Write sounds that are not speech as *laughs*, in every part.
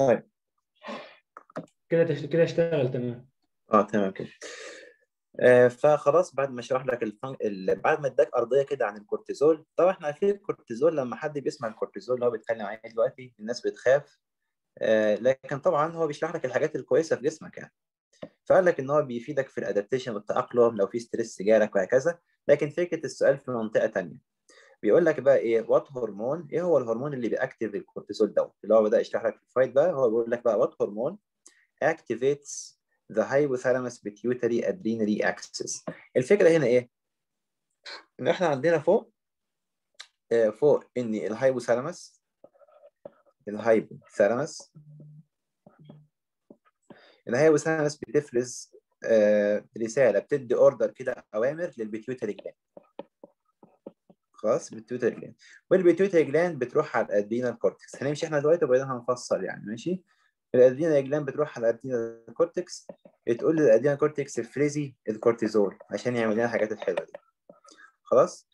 طيب. كده تش... كده اشتغل تمام. آه تمام كده. آه فخلاص بعد ما اشرح لك الفن... ال... بعد ما اداك أرضية كده عن الكورتيزول. طبعا إحنا عارفين الكورتيزول لما حد بيسمع الكورتيزول اللي هو بيتكلم عليه دلوقتي الناس بتخاف. آه لكن طبعا هو بيشرح لك الحاجات الكويسة في جسمك يعني. فقال لك إن هو بيفيدك في ال adaptation والتأقلم لو في stress جالك وهكذا. لكن فكرة السؤال في منطقة ثانية بيقول لك بقى إيه what hormone إيه هو الهرمون اللي بي activate الكورتيزول دوت؟ اللي هو بدأ يشرح لك في ال fight بقى هو بيقول لك بقى what hormone activates the hypothalamus pituitary adrenal axis. الفكرة هنا إيه؟ إن إحنا عندنا فوق آه فوق إن ال hypothalamus ال hypothalamus ال hypothalamus بتفرز آه رسالة بتدي order كده أوامر لل pituitary gland خلاص pituitary gland. وال pituitary gland بتروح على ال adrenal cortex هنمشي إحنا دلوقتي وبعدين هنفصل يعني ماشي؟ ال adrenal gland بتروح على ال adrenal cortex تقول لل adrenal cortex افرزي الكورتيزول عشان يعمل لنا الحاجات الحلوة دي. خلاص؟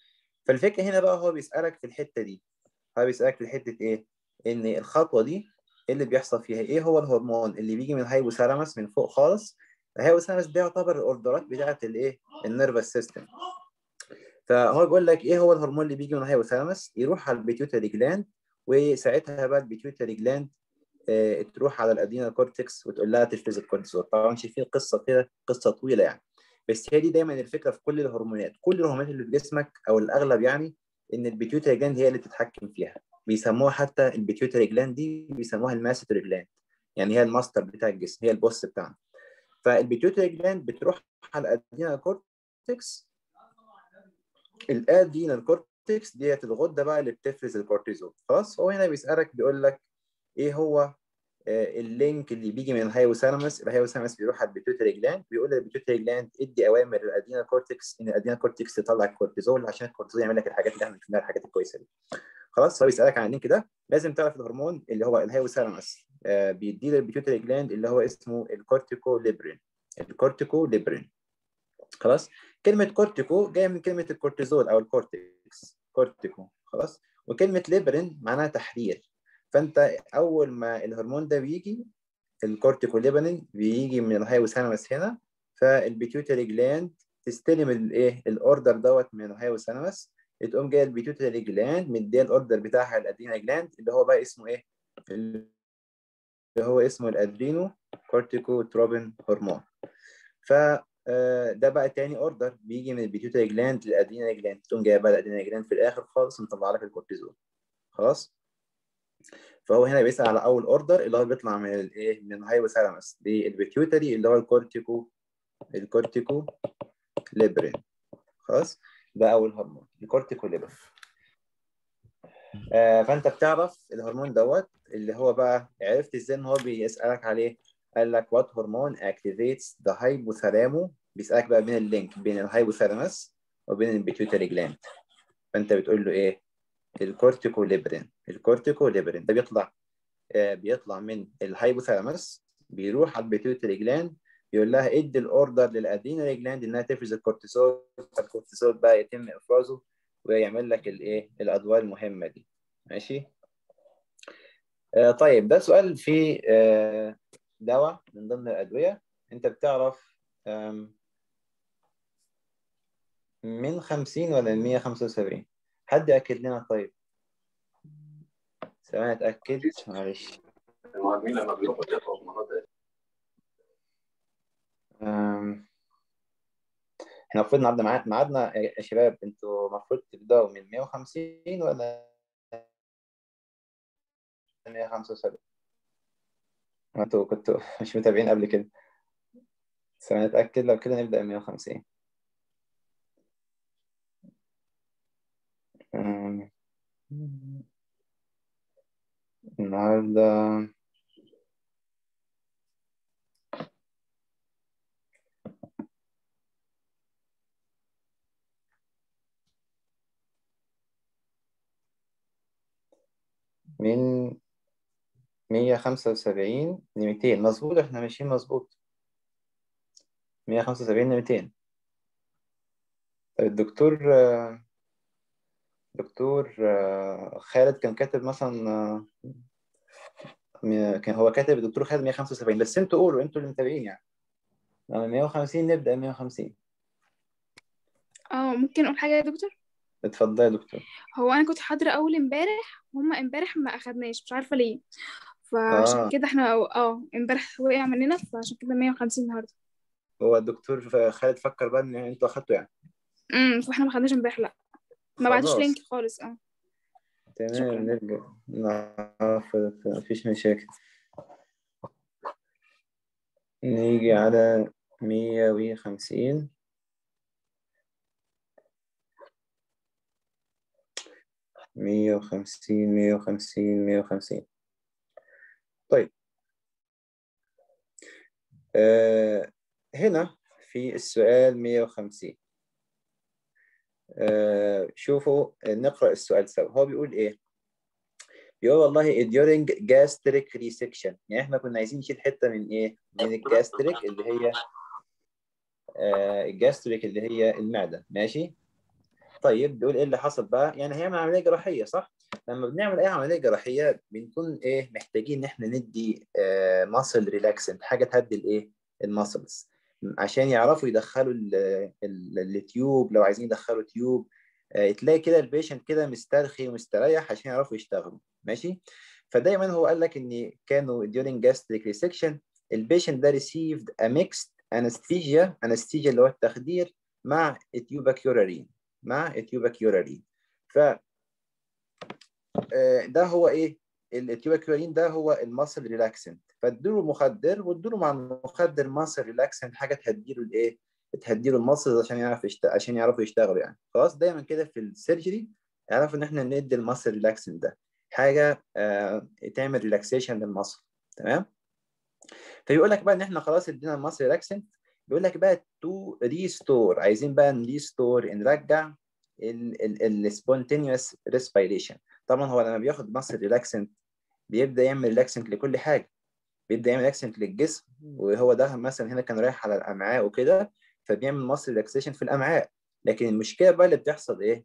فالفكرة هنا بقى هو بيسألك في الحتة دي. هو بيسألك في حتة إيه؟ إن الخطوة دي اللي بيحصل فيها إيه؟ هو الهرمون اللي بيجي من ال hypothalamus من فوق خالص. ال hypothalamus ده يعتبر ال orderات بتاعة الإيه؟ ال nervous system. فهو بيقول لك إيه هو الهرمون اللي بيجي من ال hypothalamus يروح على ال pituitary gland وساعتها بقى ال pituitary gland آه تروح على ال adrenal cortex وتقول لها تفرز الكورتيزول. طبعا شايفين قصة كده قصة طويلة يعني. بس هي دي دايما الفكرة في كل الهرمونات. كل الهرمونات اللي في جسمك أو الأغلب يعني إن ال pituitary gland هي اللي بتتحكم فيها. بيسموها حتى ال pituitary gland دي بيسموها ال master gland يعني هي الماستر بتاع الجسم هي ال boss بتاعنا. فال pituitary gland بتروح على ال adrenal cortex ال adrenal cortex ديت الغدة بقى اللي بتفرز الكورتيزول خلاص هو هنا بيسألك بيقول لك إيه هو ال link اللي بيجي من الهايبوثالاموس الهايبوثالاموس بيروح على البيتيوتري جلاند بيقول للبيتيوتري جلاند ادي أوامر لل adrenal cortex إن ال adrenal cortex تطلع الكورتيزول عشان الكورتيزول يعمل لك الحاجات اللي إحنا بنسميها الحاجات الكويسة دي. خلاص هو بيسألك عن ال link ده. لازم تعرف الهرمون اللي هو ال hypothalamus آه بيدي لل pituitary gland اللي هو اسمه ال corticoliberin ال corticoliberin خلاص؟ كلمة cortico جاية من كلمة الكورتيزول أو ال cortex cortico خلاص؟ وكلمة liberin معناها تحرير. فأنت أول ما الهرمون ده بيجي ال corticoliberin بيجي من ال hypothalamus هنا فال pituitary gland تستلم الايه الاوردر دوت من الهايبوثالاموس تقوم جاية البيتيوتري جلاند مديه الاوردر بتاعها ال adrenal gland اللي هو بقى اسمه إيه؟ اللي هو اسمه ال adrenocorticotropin hormone ف ده بقى تاني order بيجي من ال pituitary gland لل adrenal gland. تقوم جاية بقى ال adrenal gland في الآخر خالص مطلع لك الكورتيزول خلاص؟ فهو هنا بيسأل على أول order اللي هو بيطلع من الايه من ال hypothalamus لل pituitary اللي هو ال cortico ال corticoliberin. خلاص؟ ده أول هرمون ال corticoliberin آه فأنت بتعرف الهرمون دوت اللي هو بقى عرفت إزاي إن هو بيسألك عليه قال لك what hormone activates the hypothalamo بيسألك بقى بين ال link بين ال hypothalamus وبين ال pituitary gland فأنت بتقول له إيه؟ ال corticoliberin ال corticoliberin ده بيطلع آه بيطلع من ال hypothalamus بيروح على ال pituitary gland يقول لها ادي ال order لل adrenal gland إنها تفرز الكورتيزول. فالكورتيزول بقى يتم إفرازه ويعمل لك الايه الادوار المهمة دي. ماشي؟ آه طيب ده سؤال في آه دواء من ضمن الأدوية. أنت بتعرف من 50 ولا 175 حد يأكد لنا؟ طيب. ثواني اتاكد معلش. المهاجمين لما بيروحوا يقرأوا مناطق. إحنا المفروض النهارده ميعادنا يا شباب. أنتوا المفروض تبدأوا من 150 ولا 175 أنتوا كنتوا *laughs* مش متابعين قبل كده. ثواني اتاكد لو كده نبدأ 150 النهارده من مية خمسة وسبعين لميتين. مظبوط إحنا ماشيين مظبوط. مية خمسة وسبعين لميتين. طيب الدكتور دكتور خالد كان كاتب مثلا كان هو كاتب الدكتور خالد 175 بس أنتوا قولوا أنتوا اللي متابعين يعني. لما 150 نبدأ 150 آه ممكن أقول حاجة يا دكتور؟ اتفضل يا دكتور. هو أنا كنت حاضرة أول امبارح وهما امبارح ما أخدناش مش عارفة ليه. فعشان آه. كده إحنا آه امبارح وقع مننا فعشان كده 150 النهارده. هو الدكتور خالد فكر بقى إن أنتوا أخدتوا يعني. امم فاحنا ما خدناش امبارح لا. ما خلاص. لينك خالص آه. تمام نرجع. نعرف مفيش مشاكل. نيجي على مية وخمسين. مية وخمسين مية وخمسين مية وخمسين طيب آه هنا في السؤال مية وخمسين آه شوفوا نقرأ السؤال سوا هو بيقول إيه؟ بيقول والله during gastric resection يعني إحنا كنا عايزين نشيل حتة من إيه؟ من ال gastric اللي هي آه الجاستريك اللي هي المعدة ماشي؟ طيب بيقول إيه اللي حصل بقى يعني هيعمل عمليه جراحيه صح لما بنعمل أي عملية جراحية بنكون إيه محتاجين إن إحنا ندي آه muscle relaxant حاجة تهدي الإيه ال muscles عشان يعرفوا يدخلوا ال- ال- ال tube لو عايزين يدخلوا tube آه تلاقي كده ال patient كده مسترخي ومستريح عشان يعرفوا يشتغلوا. ماشي؟ فدايما هو قال لك إن كانوا during gastric resection ال patient ده received a mixed anesthesia anesthesia اللي هو التخدير مع tubocurarine مع ال tubocurarine ف آه، ده هو إيه؟ ال tubocurarine ده هو ال muscle relaxant فاديله مخدر واديله مع المخدر muscle relaxant حاجة تهديله الايه تهديله ال muscle عشان يعرف يشت... عشان يعرفوا يشتغلوا يعني. خلاص دايما كده في ال surgery يعرفوا إن إحنا ندي ال muscle relaxant ده. حاجة آه تعمل relaxation لل muscle تمام؟ فيقول لك بقى إن إحنا خلاص ادينا ال muscle relaxant بيقول لك بقى to restore عايزين بقى ن restore نرجع ال spontaneous respiration طبعا هو لما بياخد muscle relaxant بيبدأ يعمل relaxant لكل حاجة. بيبدأ يعمل relaxant للجسم وهو ده مثلا هنا كان رايح على الأمعاء وكده فبيعمل muscle relaxation في الأمعاء. لكن المشكلة بقى اللي بتحصل إيه؟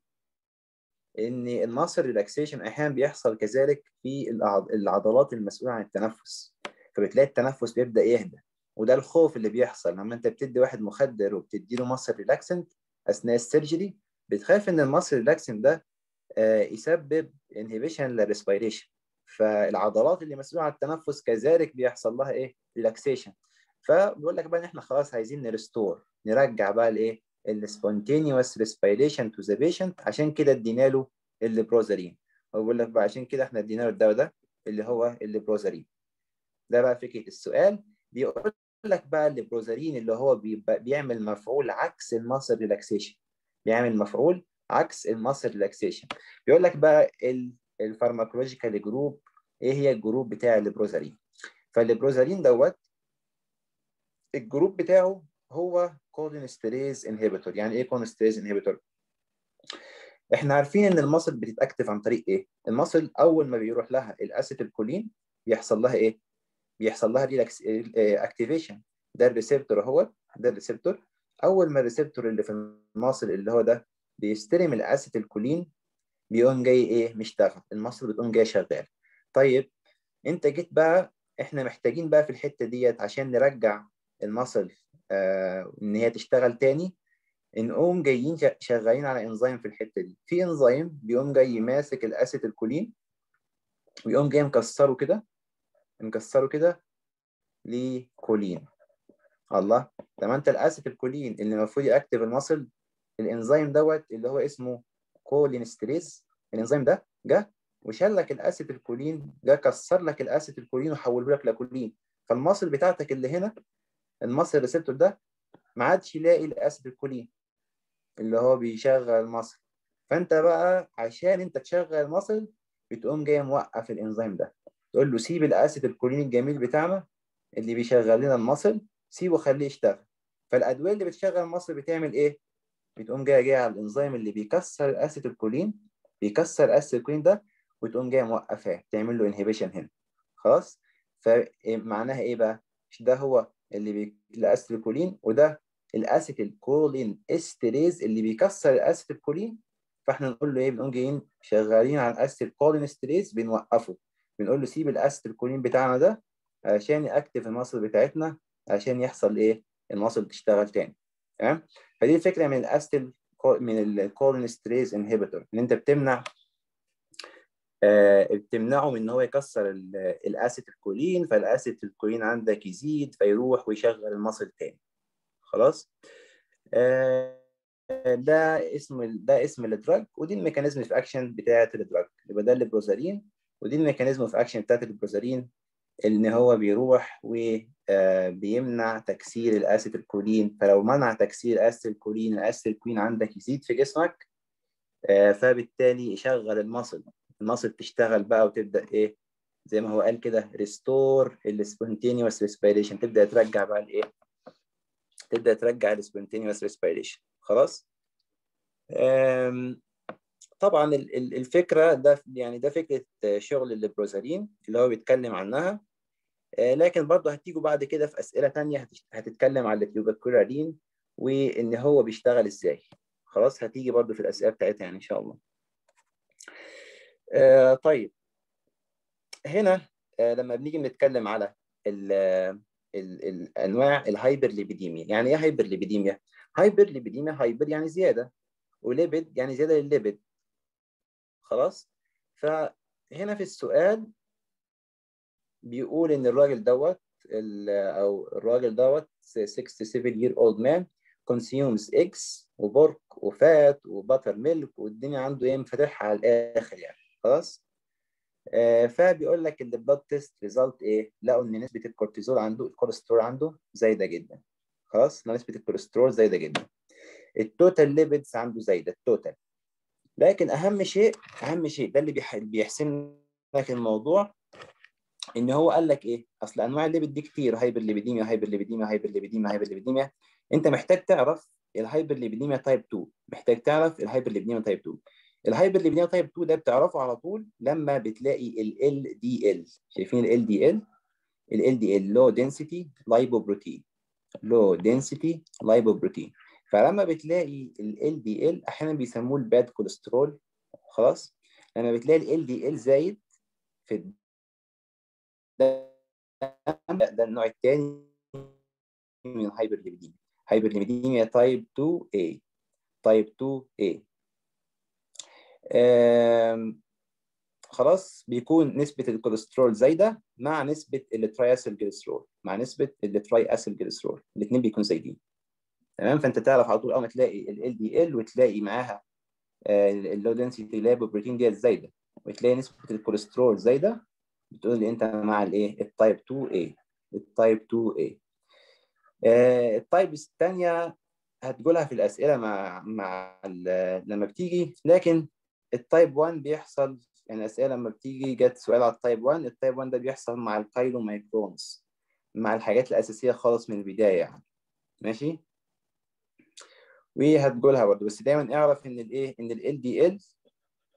إن ال muscle relaxation أحيانا بيحصل كذلك في العضلات المسؤولة عن التنفس. فبتلاقي التنفس بيبدأ يهدى. وده الخوف اللي بيحصل. لما أنت بتدي واحد مخدر وبتدي له muscle relaxant أثناء ال surgery بتخاف إن ال muscle relaxant ده آه، يسبب inhibition لل respiration فالعضلات اللي مسؤولة عن التنفس كذلك بيحصل لها إيه؟ relaxation فبيقول لك بقى إن إحنا خلاص عايزين ن restore نرجع بقى الايه ال spontaneous respiration to the patient عشان كده ادينا له ال proserin. هو بيقول لك بقى عشان كده إحنا ادينا له الدواء ده اللي هو ال proserin. ده بقى فكرة السؤال. بيقول لك بقى ال proserin اللي هو بيعمل مفعول عكس ال muscle relaxation بيعمل مفعول عكس ال muscle relaxation بيقول لك بقى ال pharmacological group إيه هي ال group بتاع ال proserin فال proserin دوت ال group بتاعه هو cholinesterase inhibitor يعني إيه cholinesterase inhibitor إحنا عارفين إن ال muscle بتت activate عن طريق إيه؟ ال muscle أول ما بيروح لها ال acetylcholine بيحصل لها إيه؟ بيحصل لها relax activation ده ال receptor اهو ده ال receptor أول ما ال receptor اللي في ال muscle اللي هو ده بيستلم ال acetylcholine بيقوم جاي إيه مشتغل. ال muscle بتقوم جاي شغال طيب أنت جيت بقى إحنا محتاجين بقى في الحتة ديت عشان نرجع ال muscle آه إن هي تشتغل تاني نقوم جايين شغالين على إنزيم في الحتة دي. في إنزيم بيقوم جاي ماسك ال acetylcholine ويقوم جاي مكسره كده مكسره كده لكولين. الله طب أنت ال acetylcholine اللي المفروض ي activate ال muscle الإنزيم دوت اللي هو اسمه cholinesterase. الإنزيم ده جه وشال لك ال acetylcholine جه كسر لك ال acetylcholine وحوله لك لكولين. فال muscle بتاعتك اللي هنا ال muscle ال receptor ده ما عادش يلاقي ال acetylcholine اللي هو بيشغل ال muscle فأنت بقى عشان أنت تشغل ال muscle بتقوم جاي موقف الإنزيم ده. تقول له سيب ال acetylcholine الجميل بتاعنا اللي بيشغل لنا ال muscle سيبه خليه يشتغل. فالأدوية اللي بتشغل ال muscle بتعمل إيه؟ بتقوم جاية جاية على الإنزيم اللي بيكسر ال acetylcholine بيكسر ال acetylcholine ده وتقوم جاية موقفاه تعمل له inhibition هنا. خلاص؟ فمعناها إيه بقى؟ ده هو اللي بي... ال acetylcholine وده ال acetylcholinesterase اللي بيكسر ال acetylcholine فإحنا نقول له إيه؟ بنقوم جايين شغالين على ال acetylcholinesterase بنوقفه. بنقول له سيب ال acetylcholine بتاعنا ده عشان ي activate ال muscle بتاعتنا عشان يحصل إيه؟ ال muscle تشتغل تاني. تمام فدي الفكرة من ال acetyl من ال cholinesterase inhibitor إن أنت بتمنع آه، بتمنعه من إن هو يكسر ال acetylcholine فال acetylcholine عندك يزيد فيروح ويشغل ال muscle تاني. خلاص؟ آه، ده اسم ده اسم ال drug ودي ال mechanism of action بتاعة ال drug يبقى ده ال Proserin ودي ال mechanism of action بتاعة ال Proserin إن هو بيروح وبيمنع تكسير ال acetylcholine فلو منع تكسير ال acetylcholine ال acetylcholine عندك يزيد في جسمك آه، فبالتالي يشغل ال muscle. ال muscle تشتغل بقى وتبدأ إيه؟ زي ما هو قال كده restore ال spontaneous respiration تبدأ ترجع بقى الايه تبدأ ترجع ال spontaneous respiration خلاص؟ طبعا الفكرة ده يعني ده فكرة شغل ال Proserin اللي هو بيتكلم عنها. لكن برضه هتيجوا بعد كده في أسئلة تانية هتتكلم على ال tubocurarine وإن هو بيشتغل إزاي. خلاص هتيجي برضه في الأسئلة بتاعتها يعني إن شاء الله. طيب. هنا لما بنيجي نتكلم على ال ال الأنواع ال hyperlipidemia يعني إيه hyperlipidemia hyper يعني زيادة. و lipid يعني زيادة للل lipid خلاص؟ فهنا في السؤال بيقول إن الراجل دوت أو الراجل دوت 67 year old man consumes eggs و pork و fat و butter milk والدنيا عنده إيه مفاتحها على الآخر يعني. خلاص؟ آه فبيقول لك ال blood test result إيه؟ لقوا إن نسبة الكورتيزول عنده الكوليسترول عنده زايدة جدا. خلاص؟ نسبة الكوليسترول زايدة جدا. ال total lipids عنده زايدة ال total لكن أهم شيء أهم شيء ده اللي بيحسم لك الموضوع إن هو قال لك إيه؟ أصل أنواع ال lipid دي كتير هايبر ليبيديميا هايبر ليبيديميا هايبر ليبيديميا هايبر ليبيديميا أنت محتاج تعرف ال hyperlipidemia type 2 محتاج تعرف ال hyperlipidemia type 2 ال hyperlipidemia type 2 ده بتعرفه على طول لما بتلاقي ال LDL شايفين ال LDL ال LDL low density lipoprotein. low density lipoprotein. فلما بتلاقي ال LDL أحيانا بيسموه ال bad cholesterol خلاص؟ لما بتلاقي ال LDL زايد في ده ده النوع الثاني من ال hyperlipidemia hyperlipidemia type 2A type 2A خلاص بيكون نسبة الكوليسترول زايدة مع نسبة ال triacylglycerol مع نسبة ال triacylglycerol الاثنين بيكونوا زايدين. تمام؟ فأنت تعرف على طول أول ما تلاقي ال LDL وتلاقي معاها ال low density lipoprotein ديت زايده وتلاقي نسبة الكوليسترول زايدة بتقول لي أنت مع الايه ال type 2A ال type 2A آه ال type الثانية هتقولها في الأسئلة مع مع لما بتيجي. لكن ال type 1 بيحصل يعني الأسئلة لما بتيجي جت سؤال على ال type 1 ال type 1 ده بيحصل مع ال chylomicrons مع الحاجات الأساسية خالص من البداية يعني. ماشي؟ وهتقولها برضه. بس دايما اعرف إن الايه إن ال LDL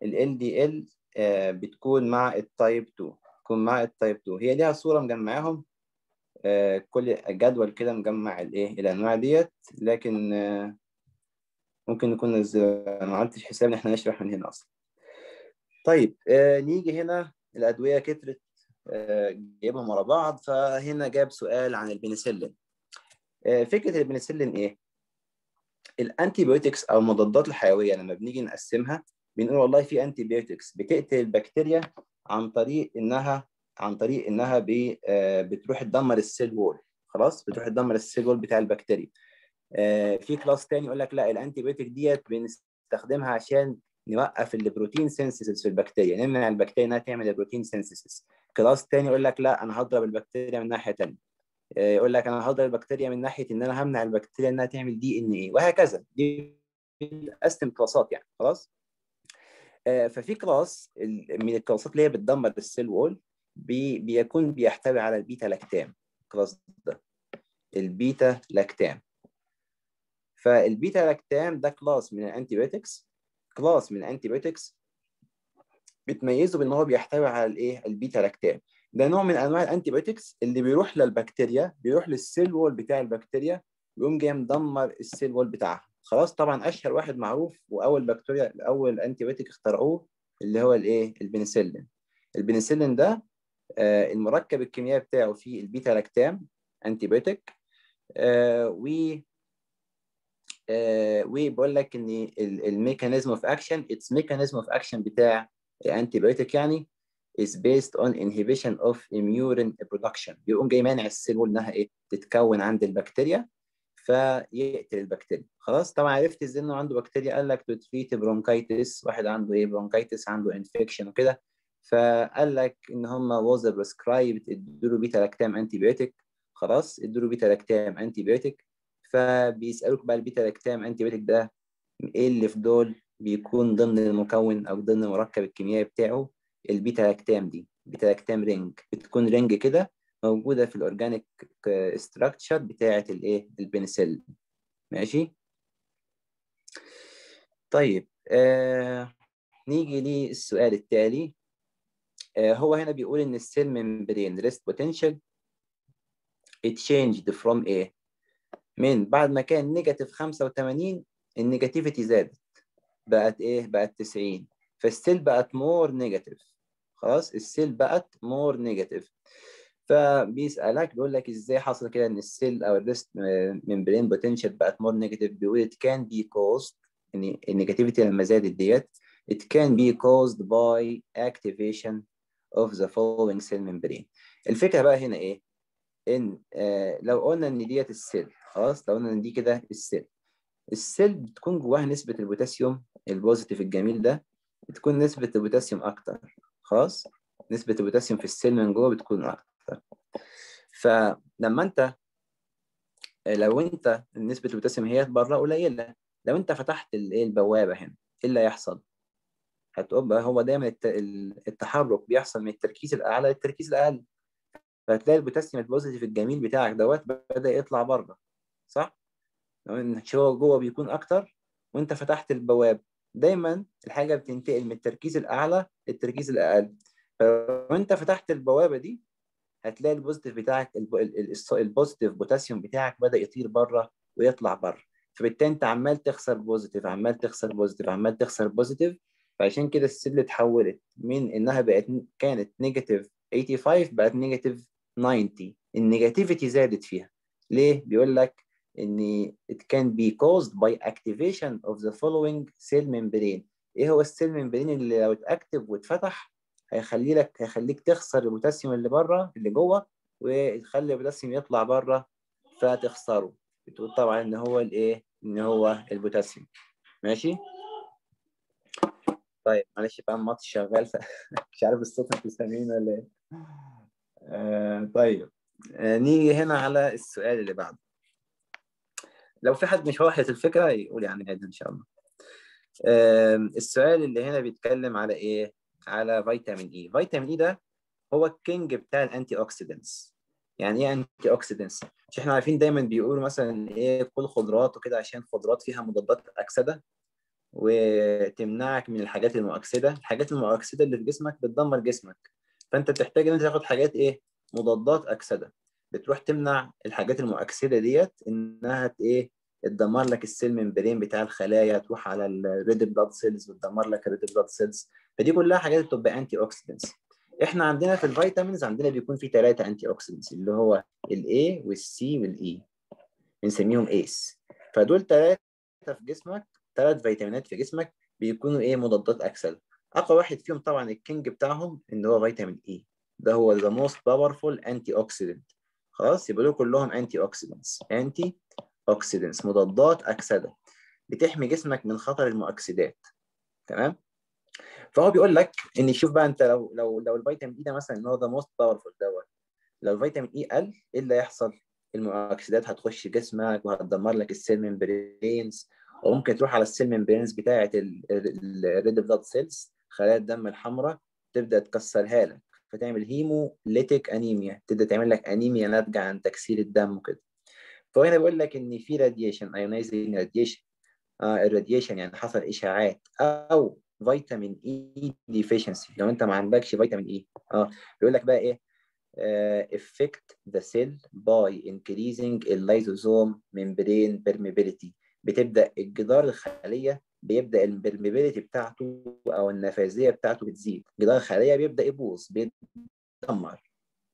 ال LDL آه بتكون مع ال type 2 تكون مع ال type 2 هي ليها صورة مجمعاهم. آه كل جدول كده مجمع الايه الانواع ديت. لكن آه ممكن نكون ما عملتش حساب إن إحنا نشرح من هنا أصلا. طيب آه نيجي هنا. الأدوية كترت جايبهم ورا بعض. فهنا جاب سؤال عن البنسلين. فكرة البنسلين إيه؟ ال antibiotics أو المضادات الحيوية لما بنيجي نقسمها بنقول والله في antibiotics بتقتل البكتيريا عن طريق إنها عن طريق إنها بي بتروح تدمر ال cell wall خلاص؟ بتروح تدمر ال cell wall بتاع البكتيريا. في class تاني يقول لك لا ال antibiotic ديت بنستخدمها عشان نوقف ال protein synthesis في البكتيريا نمنع البكتيريا إنها تعمل ال protein synthesis class تاني يقول لك لا أنا هضرب البكتيريا من ناحية ثانية يقول لك أنا هضرب البكتيريا من ناحية إن أنا همنع البكتيريا إنها تعمل DNA وهكذا. دي قسم كلاسات يعني خلاص؟ ففي class من الكلاسات اللي هي بتدمر ال cell wall بي بيكون بيحتوي على ال beta lactam ال class ده. ال beta lactam. فال beta lactam ده class من ال antibiotics class من ال antibiotics بتميزه بإن هو بيحتوي على الإيه؟ ال beta lactam. ده نوع من أنواع ال antibiotics اللي بيروح للبكتيريا بيروح لل cell wall بتاع البكتيريا ويقوم جاي مدمر ال cell wall بتاعها. خلاص طبعا أشهر واحد معروف وأول بكتيريا أول antibiotic اخترعوه اللي هو الإيه؟ البنسلين. البنسلين ده آه، المركب الكيميائي بتاعه فيه ال beta lactam antibiotic و آه، وبقول لك إن ال mechanism of action its mechanism of action بتاع ال antibiotic يعني is based on inhibition of murein production. بيقوم جاي مانع ال cell wall إنها إيه تتكون عند البكتيريا فيقتل البكتيريا. خلاص طبعا عرفت إزاي إنه عنده بكتيريا قال لك to treat bronchitis واحد عنده إيه bronchitis عنده infection وكده. فقال لك إن هم was prescribed ادوا beta lactam antibiotic خلاص ادوا beta lactam antibiotic فبيسألوك بقى ال beta lactam antibiotic ده إيه اللي في دول بيكون ضمن المكون أو ضمن المركب الكيميائي بتاعه؟ ال beta lactam دي. beta lactam ring. بتكون ring كده موجودة في ال organic structure بتاعة الايه البنسل ماشي؟ طيب آه نيجي للسؤال التالي. آه هو هنا بيقول إن ال cell membrane rest potential changed from إيه من بعد ما كان negative 85 ال negativity زادت. بقت إيه؟ بقت 90 فال cell بقت more negative خلاص ال cell بقت more negative فبيسألك بيقول لك إزاي حصل كده إن ال cell أو ال rest membrane potential بقت more negative بيقول it can be caused ان ال negativity لما زادت ديت it can be caused by activation of the following cell membrane. الفكرة بقى هنا إيه؟ إن آه لو قلنا إن ديت ال cell خلاص لو قلنا إن دي كده ال cell ال cell بتكون جواها نسبة البوتاسيوم ال positive الجميل ده بتكون نسبة البوتاسيوم أكتر. خلاص نسبة البوتاسيوم في ال cell من جوه بتكون أكتر فلما أنت لو أنت نسبة البوتاسيوم هي بره قليلة لو أنت فتحت الإيه البوابة هنا إيه اللي هيحصل؟ بقى هو دايما التحرك بيحصل من التركيز الأعلى للتركيز الأقل فهتلاقي البوتاسيوم ال positive الجميل بتاعك دوت بدأ يطلع بره صح؟ لو هو جوه بيكون أكتر وأنت فتحت البواب دايما الحاجة بتنتقل من التركيز الأعلى للتركيز الأقل. فلو أنت فتحت البوابة دي هتلاقي ال positive بتاعك ال positive potassium بتاعك بدأ يطير بره ويطلع بره. فبالتالي أنت عمال تخسر positive عمال تخسر positive عمال تخسر positive. فعشان كده ال cell اتحولت من إنها بقت كانت negative 85 بقت negative 90 ال negativity زادت فيها. ليه؟ بيقول لك إن it can be caused by activation of the following cell membrane. إيه هو ال cell membrane اللي لو ات activate واتفتح هيخلي لك هيخليك تخسر البوتاسيوم اللي بره اللي جوه ويخلي البوتاسيوم يطلع بره فتخسره. بتقول طبعا إن هو الإيه؟ إن هو البوتاسيوم ماشي؟ طيب معلش بقى الماتش شغال *laughs* مش عارف الصوت أنتوا سامعين ولا إيه. آه طيب. آه نيجي هنا على السؤال اللي بعده. لو في حد مش واحد الفكرة يقول يعني عادي إن شاء الله. السؤال اللي هنا بيتكلم على إيه؟ على فيتامين E. فيتامين E ده هو ال king بتاع ال antioxidants يعني إيه antioxidants مش إحنا عارفين دايما بيقولوا مثلا إيه كل خضروات وكده عشان خضروات فيها مضادات أكسدة وتمنعك من الحاجات المؤكسدة. الحاجات المؤكسدة اللي في جسمك بتدمر جسمك. فأنت بتحتاج إن أنت تاخد حاجات إيه؟ مضادات أكسدة. بتروح تمنع الحاجات المؤكسده ديت إنها إيه تدمر لك ال cell membrane بتاع الخلايا تروح على ال red blood cells وتدمر لك ال red blood cells فدي كلها حاجات بتبقى antioxidants إحنا عندنا في ال vitamins عندنا بيكون في ثلاثة antioxidants اللي هو ال A وال C وال E بنسميهم ACE فدول ثلاثة في جسمك ثلاث فيتامينات في جسمك بيكونوا إيه مضادات اكسده أقوى واحد فيهم طبعا ال king بتاعهم إن هو فيتامين E ده هو the most powerful antioxidant خلاص يبقى دول كلهم antioxidants antioxidants مضادات أكسدة. بتحمي جسمك من خطر المؤكسدات. تمام؟ فهو بيقول لك إن شوف بقى أنت لو لو لو الفيتامين E ده مثلا إن هو the most powerful دوت. لو الفيتامين E قل إيه اللي هيحصل؟ المؤكسدات هتخش جسمك وهتدمر لك ال cell membranes وممكن تروح على ال cell membranes بتاعة ال red blood cells خلايا الدم الحمراء تبدأ تكسرها لك. فتعمل hemolytic anemia تبدأ تعمل لك انيميا ناتجة عن تكسير الدم وكده. فهنا بيقول لك إن في radiation ionizing radiation ال radiation يعني حصل إشعاعات أو vitamin E deficiency لو أنت ما عندكش فيتامين E آه بيقول لك بقى إيه؟ affect the cell by increasing the lysosome membrane permeability. بتبدأ الجدار الخلية بيبدأ ال permeability بتاعته أو النفاذية بتاعته بتزيد. جدار الخليه بيبدأ يبوظ بيتدمر.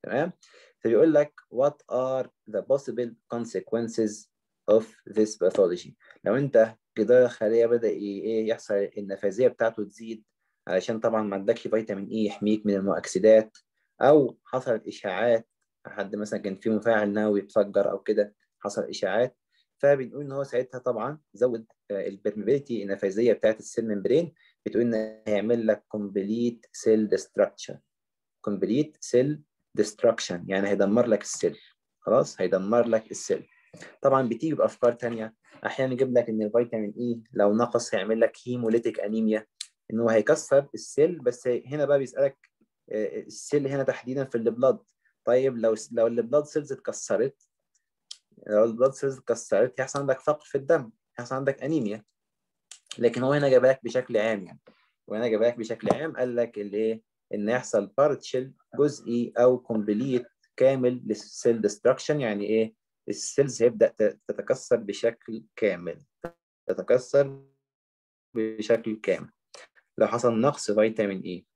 تمام؟ فبيقول لك what are the possible consequences of this pathology. لو أنت جدار الخليه بدأ إيه يحصل النفاذية بتاعته تزيد علشان طبعا ما عندكش فيتامين E يحميك من المؤكسدات أو حصلت إشعاعات حد مثلا كان في مفاعل نووي اتفجر أو كده حصل إشعاعات فبنقول إن هو ساعتها طبعا زود ال permeability النفاذية بتاعت ال cell membrane بتقول إن هيعمل لك complete cell destruction complete cell destruction يعني هيدمر لك ال cell. خلاص؟ هيدمر لك ال cell. طبعا بتيجي بأفكار تانية. أحيانا يجيب لك إن الفيتامين E لو نقص هيعمل لك hemolytic anemia إن هو هيكسر ال cell بس هنا بقى بيسألك آه، ال cell هنا تحديدا في ال blood. طيب لو لو ال blood cells اتكسرت لو ال blood cells اتكسرت هيحصل عندك فقر في الدم. هيحصل عندك أنيميا. لكن هو هنا جابك بشكل عام يعني. وهنا جابك بشكل عام قال لك الايه إن يحصل partial جزئي أو complete كامل لل cell destruction يعني إيه؟ ال cells هيبدأ تتكسر بشكل كامل. تتكسر بشكل كامل. لو حصل نقص فيتامين اي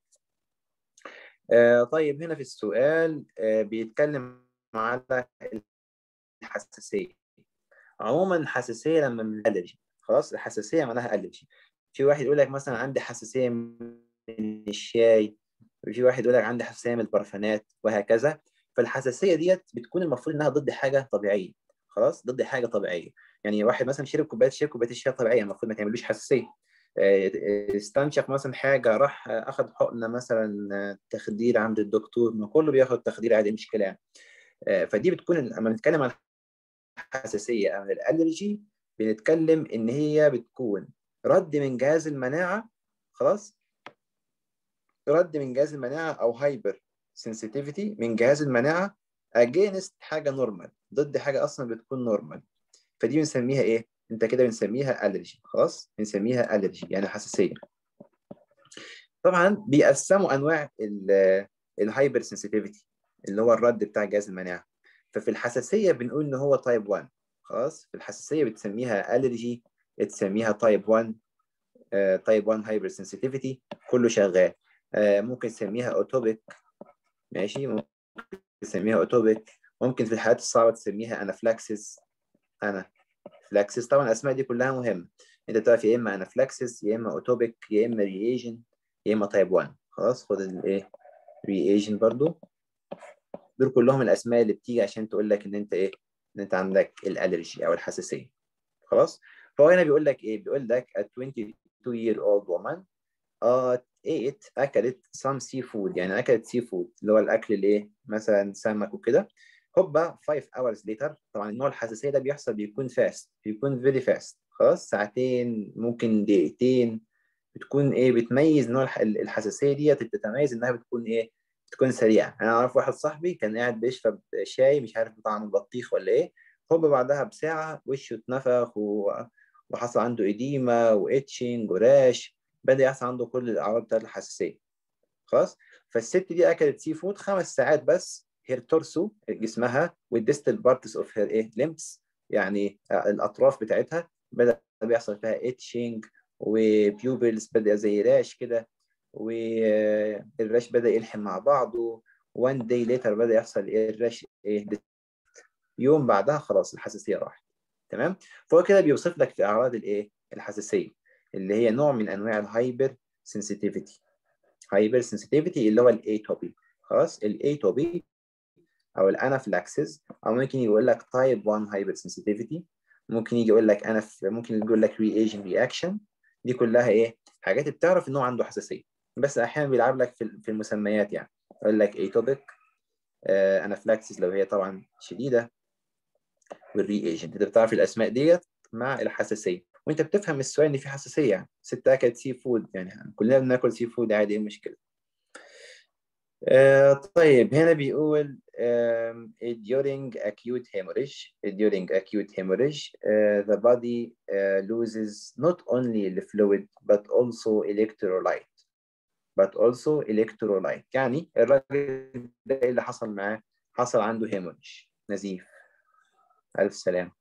آه طيب هنا في السؤال آه بيتكلم على الحساسية. عموما الحساسيه لما ال allergy خلاص الحساسية معناها allergy في واحد يقول لك مثلا عندي حساسية من الشاي وفي واحد يقول لك عندي حساسية من البرفانات وهكذا. فالحساسية ديت بتكون المفروض إنها ضد حاجة طبيعية. خلاص ضد حاجة طبيعية. يعني واحد مثلا شرب كوباية شاي كوباية الشاي طبيعية المفروض ما تعملوش حساسية. آه، استنشق مثلا حاجة راح أخذ حقنه مثلا تخدير عند الدكتور ما كله بياخد تخدير عادي مشكله يعني آه، فدي بتكون لما بنتكلم عن الحساسيه أو ال allergy بنتكلم إن هي بتكون رد من جهاز المناعة خلاص؟ رد من جهاز المناعة أو hypersensitivity من جهاز المناعة against حاجة normal ضد حاجة أصلا بتكون normal فدي بنسميها إيه؟ أنت كده بنسميها allergy خلاص؟ بنسميها allergy يعني حساسية. طبعا بيقسموا أنواع ال hypersensitivity اللي هو الرد بتاع جهاز المناعة. ففي الحساسية بنقول إن هو type 1 خلاص؟ في الحساسية بتسميها allergy تسميها type 1 type 1 hypersensitivity كله شغال. آه، ممكن تسميها atopic ماشي؟ ممكن تسميها atopic ممكن في الحالات الصعبة تسميها anaphylaxis anaphylaxis طبعا الأسماء دي كلها مهمة. أنت تعرف يا إما anaphylaxis يا إما atopic يا إما reagin يا إما type 1 خلاص؟ خد الايه reagin برضو. دول كلهم الأسماء اللي بتيجي عشان تقول لك إن أنت إيه إن أنت عندك ال allergy أو الحساسية. خلاص؟ فهو هنا بيقول لك إيه؟ بيقول لك a 22 year old woman uh, ate أكلت some seafood. يعني أكلت seafood اللي هو الأكل اللي إيه؟ مثلا سمك وكده. هوبا 5 hours later طبعا النوع الحساسية ده بيحصل بيكون fast بيكون very fast خلاص؟ ساعتين ممكن دقيقتين. بتكون إيه؟ بتميز نوع الح- الحساسية ديت بتتميز إنها بتكون إيه؟ بتكون سريعة. أنا أعرف واحد صاحبي كان قاعد بيشرب شاي مش عارف بطعم البطيخ ولا إيه هوبا بعدها بساعة وشه اتنفخ. وحصل عنده edema و itching و rash بدأ يحصل عنده كل الأعراض بتاعت الحساسية. خلاص؟ فالست دي أكلت seafood خمس ساعات بس her torso جسمها وال distal parts of her إيه limbs يعني الأطراف بتاعتها بدأ بيحصل فيها itching و papules بدأ زي rash كده. وال rash بدأ يلحم مع بعضه. one day later بدأ يحصل إيه؟ ال rash إيه؟ يوم بعدها خلاص الحساسية راحت. تمام؟ فهو كده بيوصف لك في أعراض الإيه؟ الحساسية اللي هي نوع من أنواع ال hypersensitivity hypersensitivity اللي هو ال atopy خلاص؟ ال atopy أو ال anaphylaxis أو ممكن يقول لك type 1 hypersensitivity ممكن يجي يقول لك أنا ممكن يقول لك reagin reaction دي كلها إيه؟ حاجات بتعرف إن هو عنده حساسية. بس أحيانا بيلعب لك في المسميات يعني. يقول لك atopic anaphylaxis لو هي طبعا شديدة وال reagin انت بتعرف الأسماء ديت مع الحساسية. وأنت بتفهم السؤال إن في حساسية يعني. ست أكلت seafood يعني. كلنا بناكل seafood عادي إيه المشكلة؟ آه طيب هنا بيقول um, during acute hemorrhage. during acute hemorrhage uh, the body uh, loses not only the fluid but also electrolyte. But also electrolyte. يعني الراجل ده اللي حصل معاه؟ حصل عنده hemorrhage نزيف. ألف سلام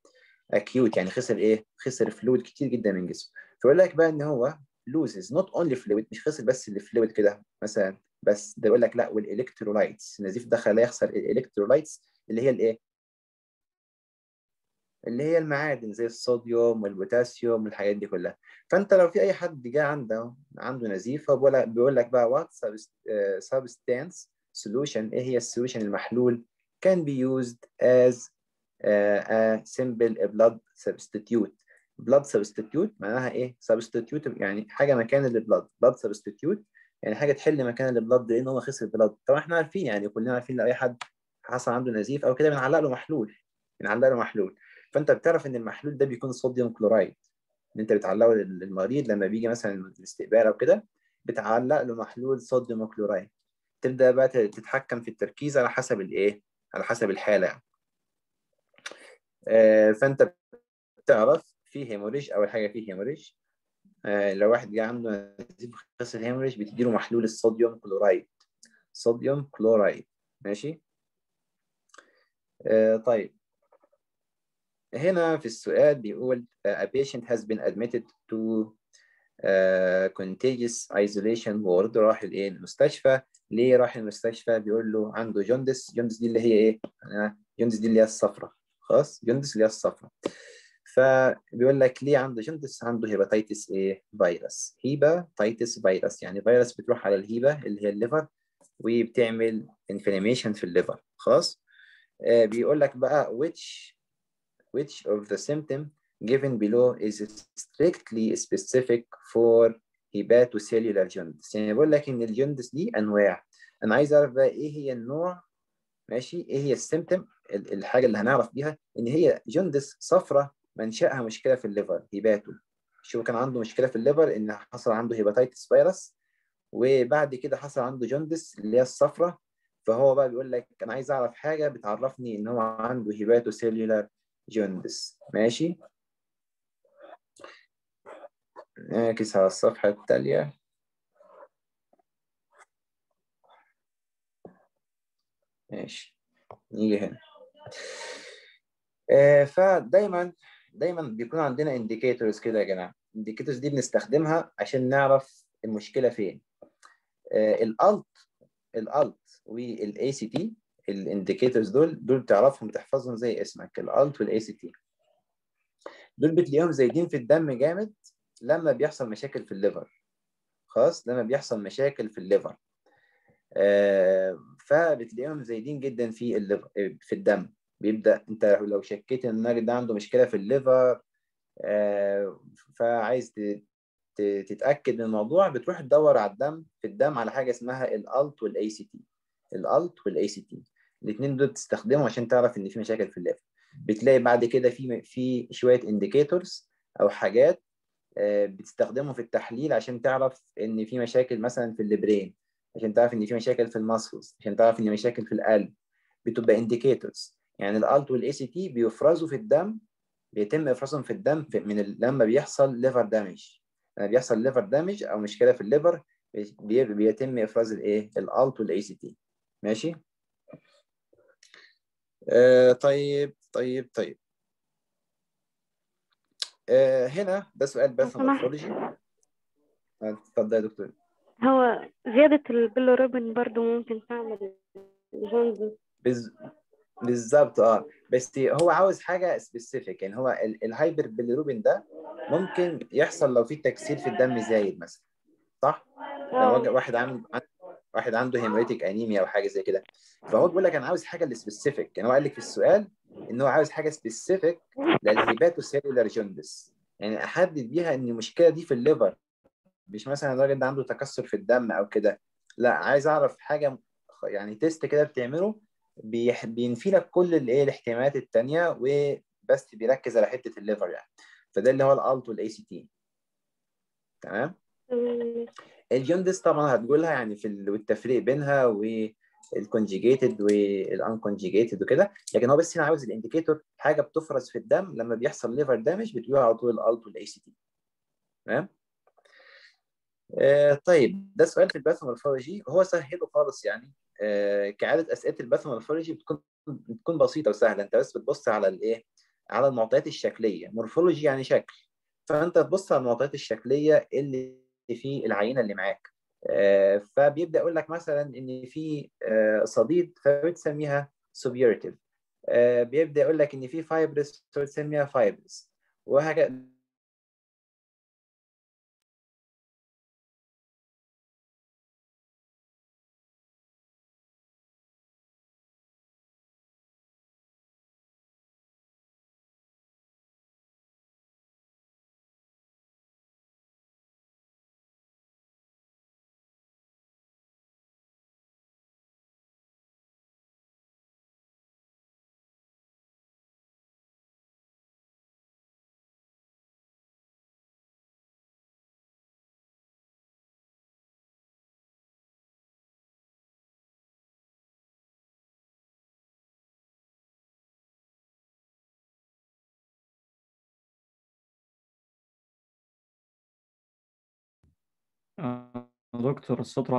acute يعني خسر إيه؟ خسر fluid كتير جدا من جسمه. فيقول لك بقى إن هو loses not only fluid مش خسر بس ال fluid كده مثلا بس ده يقول لك لا وال electrolytes النزيف ده خلاه يخسر ال electrolytes اللي هي الإيه؟ اللي هي المعادن زي الصوديوم والبوتاسيوم والحاجات دي كلها. فأنت لو في أي حد جه عنده عنده نزيف بيقول لك بقى what substance solution إيه هي ال solution المحلول؟ be used as uh, a simple blood substitute. blood substitute معناها إيه؟ substitute يعني حاجة مكان ال blood blood substitute يعني حاجة تحل مكان ال blood لأن هو خسر ال blood طبعا إحنا عارفين يعني كلنا عارفين لو أي حد حصل عنده نزيف أو كده بنعلق له محلول. بنعلق له محلول. فأنت بتعرف إن المحلول ده بيكون sodium chloride. إن أنت بتعلقه للمريض لما بيجي مثلا الاستقبال أو كده بتعلق له محلول sodium chloride. تبدأ بقى تتحكم في التركيز على حسب الإيه؟ على حسب الحالة يعني. آه فأنت بتعرف في hemorrhage اول حاجة في hemorrhage. آه لو واحد جه عنده نزيف خسر hemorrhage بتديله محلول ال sodium chloride. sodium chloride. ماشي؟ آه طيب. هنا في السؤال بيقول a patient has been admitted to uh, contagious isolation ward. راح الايه المستشفى. ليه راح المستشفى؟ بيقول له عنده jaundice jaundice دي اللي هي إيه jaundice دي اللي هي الصفرة. خلاص؟ jaundice اللي هي الصفرة. فبيقول لك ليه عنده jaundice عنده hepatitis إيه فيروس hepatitis فيروس يعني فيروس بتروح على ال hepa اللي هي ال liver وبتعمل inflammation في ال liver. خلاص؟ آه بيقول لك بقى which which of the symptom given below is strictly specific for hepatocellular jaundice. يعني بقول لك إن ال jaundice دي أنواع. أنا عايز أعرف بقى إيه هي النوع؟ ماشي. إيه هي ال symptom الحاجة اللي هنعرف بيها إن هي jaundice صفرة منشأها مشكلة في ال liver hepato شوف كان عنده مشكلة في ال liver إن حصل عنده hepatitis فيروس وبعد كده حصل عنده jaundice اللي هي الصفرة. فهو بقى بيقول لك أنا عايز أعرف حاجة بتعرفني إن هو عنده hepatocellular jaundice ماشي. نعكس على الصفحة التالية. ماشي. نيجي هنا. آه فدايما دايما بيكون عندنا indicators كده يا جماعة. indicators دي بنستخدمها عشان نعرف المشكلة فين. آه ال ALT ال ALT وال AST ال indicators دول دول تعرفهم تحفظهم زي اسمك ال ALT وال AST دول بتلاقيهم زايدين في الدم جامد لما بيحصل مشاكل في ال liver. خلاص؟ لما بيحصل مشاكل في ال liver. آه فبتلاقيهم زايدين جدا في ال liver في الدم. بيبدأ أنت لو شكيت إن الراجل ده عنده مشكلة في ال liver آه فعايز تتأكد من الموضوع بتروح تدور على الدم في الدم على حاجة اسمها ال ALT وال AST ال ALT وال AST الاثنين دول بتستخدمهم عشان تعرف إن في مشاكل في ال liver بتلاقي بعد كده في في شوية indicators أو حاجات بتستخدمه في التحليل عشان تعرف إن في مشاكل مثلا في ال brain عشان تعرف إن في مشاكل في ال muscles عشان تعرف إن مشاكل في القلب. بتبقى indicators يعني ال ALT وال AST بيفرزوا في الدم بيتم إفرازهم في الدم من. لما بيحصل liver damage لما بيحصل liver damage أو مشكلة في ال liver بي... بيتم إفراز الايه ال ALT وال AST ماشي؟ آه طيب طيب طيب. آه هنا ده سؤال pathomorphology اتفضل يا دكتور. هو زيادة البيلوروبين برضو ممكن تعمل jaundice. بز... بالظبط آه. بس هو عاوز حاجة specific يعني هو ال hyper bilirubin ده ممكن يحصل لو في تكسير في الدم زايد مثلا صح؟ لو واحد عامل واحد عنده hemolytic anemia أو حاجة زي كده. فهو بيقول لك أنا عاوز حاجة specific يعني هو قال لك في السؤال إن هو عاوز حاجة specific لل hepatocellular jaundice يعني أحدد بيها إن المشكلة دي في ال liver. مش مثلا الراجل ده عنده تكسر في الدم أو كده. لا عايز أعرف حاجة يعني test كده بتعمله بينفي لك كل الايه الاحتمالات الثانية وبس بيركز على حتة ال liver يعني. فده اللي هو ال ALT وال AST تمام. ال jaundice طبعا هتقولها يعني في التفريق بينها وال conjugated وال unconjugated وكده. لكن هو بس هنا عاوز ال indicator حاجة بتفرز في الدم لما بيحصل liver damage بتقول على طول ال ALT وال AST تمام؟ آه طيب ده سؤال في ال pathomorphology. هو سهله خالص يعني. آه كعادة أسئلة ال pathomorphology بتكون بتكون بسيطة وسهلة. أنت بس بتبص على الايه على المعطيات الشكلية. morphology يعني شكل. فأنت تبص على المعطيات الشكلية اللي في العينة اللي معاك. آه، فبيبدأ يقول لك مثلا إن في آه، صديد فبتسميها suppurative بيبدأ يقول لك إن في fibrous فبتسميها fibrous وهكذا دكتور الصوت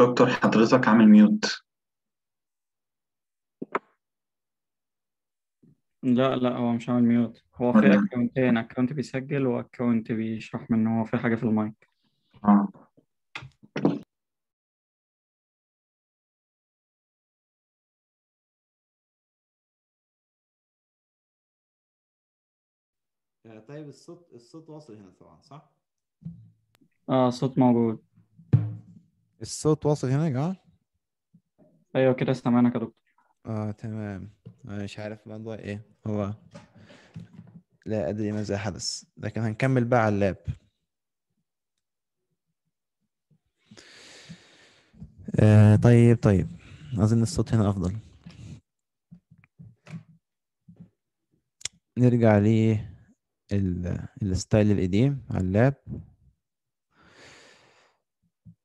دكتور حضرتك عامل mute. لا لا هو مش عامل mute. هو في ولا؟ accountين account بيسجل و account بيشرح منه. هو في حاجة في المايك. آه. آه، طيب الصوت الصوت واصل هنا طبعا صح؟ آه صوت موجود. الصوت واصل هنا يا جماعة؟ أيوه كده سامعينك يا دكتور. آه تمام. أنا مش عارف الموضوع إيه. هو لا أدري ماذا حدث لكن هنكمل بقى على اللاب. آه طيب طيب. أظن الصوت هنا أفضل. نرجع ل ال style القديم على ال lap.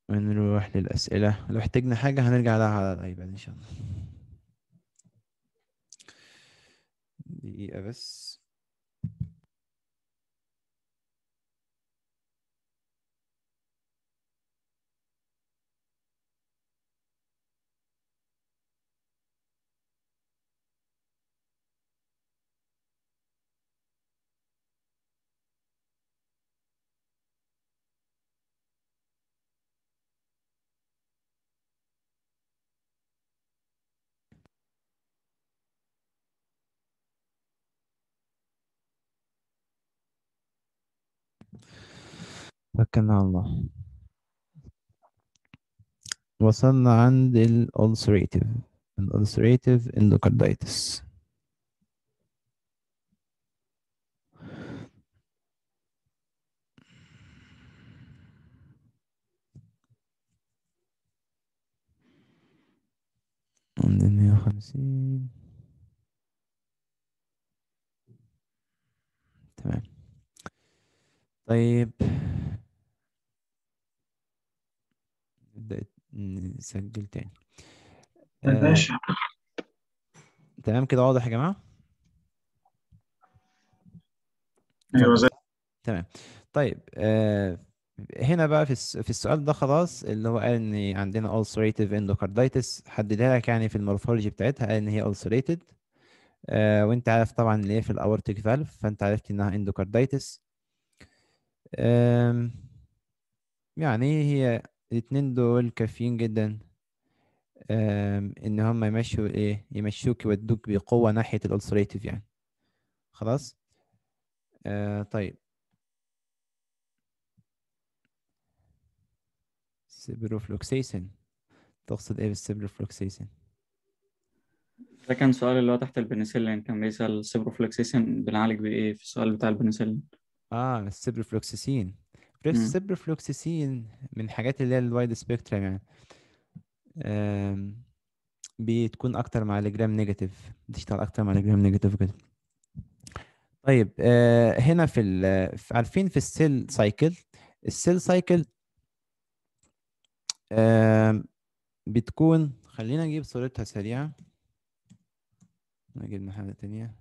ونروح للأسئلة. لو احتاجنا حاجة هنرجع لها على ال iPad إن شاء الله. دقيقة بس. توكلنا على الله. وصلنا عند ال ulcerative ال ulcerative endocarditis. عند المية وخمسين. تمام. طيب نبدأ نسجل تاني. آه ماشي. تمام كده واضح يا جماعة؟ أيوه زي تمام. طيب آه هنا بقى في في السؤال ده خلاص اللي هو قال إن عندنا ulcerative endocarditis. حددها لك يعني في المورفولوجي بتاعتها قال إن هي ulcerated. آه وأنت عارف طبعا اللي هي في ال aortic valve فأنت عرفت إنها endocarditis. يعني هي الاتنين دول كافيين جدا. إن هم يمشوا إيه يمشوك يودوك بقوة ناحية ال ulcerative يعني. خلاص؟ آه طيب. سيبروفلوكسيسين. تقصد إيه بالسيبروفلوكسيسين؟ ده كان سؤال اللي هو تحت البنسلين. كان بيسأل السيبروفلوكسيسين بنعالج بإيه في السؤال بتاع البنسلين. آه السيبروفلوكسيسين. مم. السيبروفلوكسيسين من الحاجات اللي هي ال wide spectrum يعني. بتكون أكتر مع ال gram negative بتشتغل أكتر مع ال gram negative كده طيب آه هنا في عارفين في ال cell cycle؟ ال cell cycle بتكون خلينا نجيب صورتها سريعة. نجيب حاجة تانية.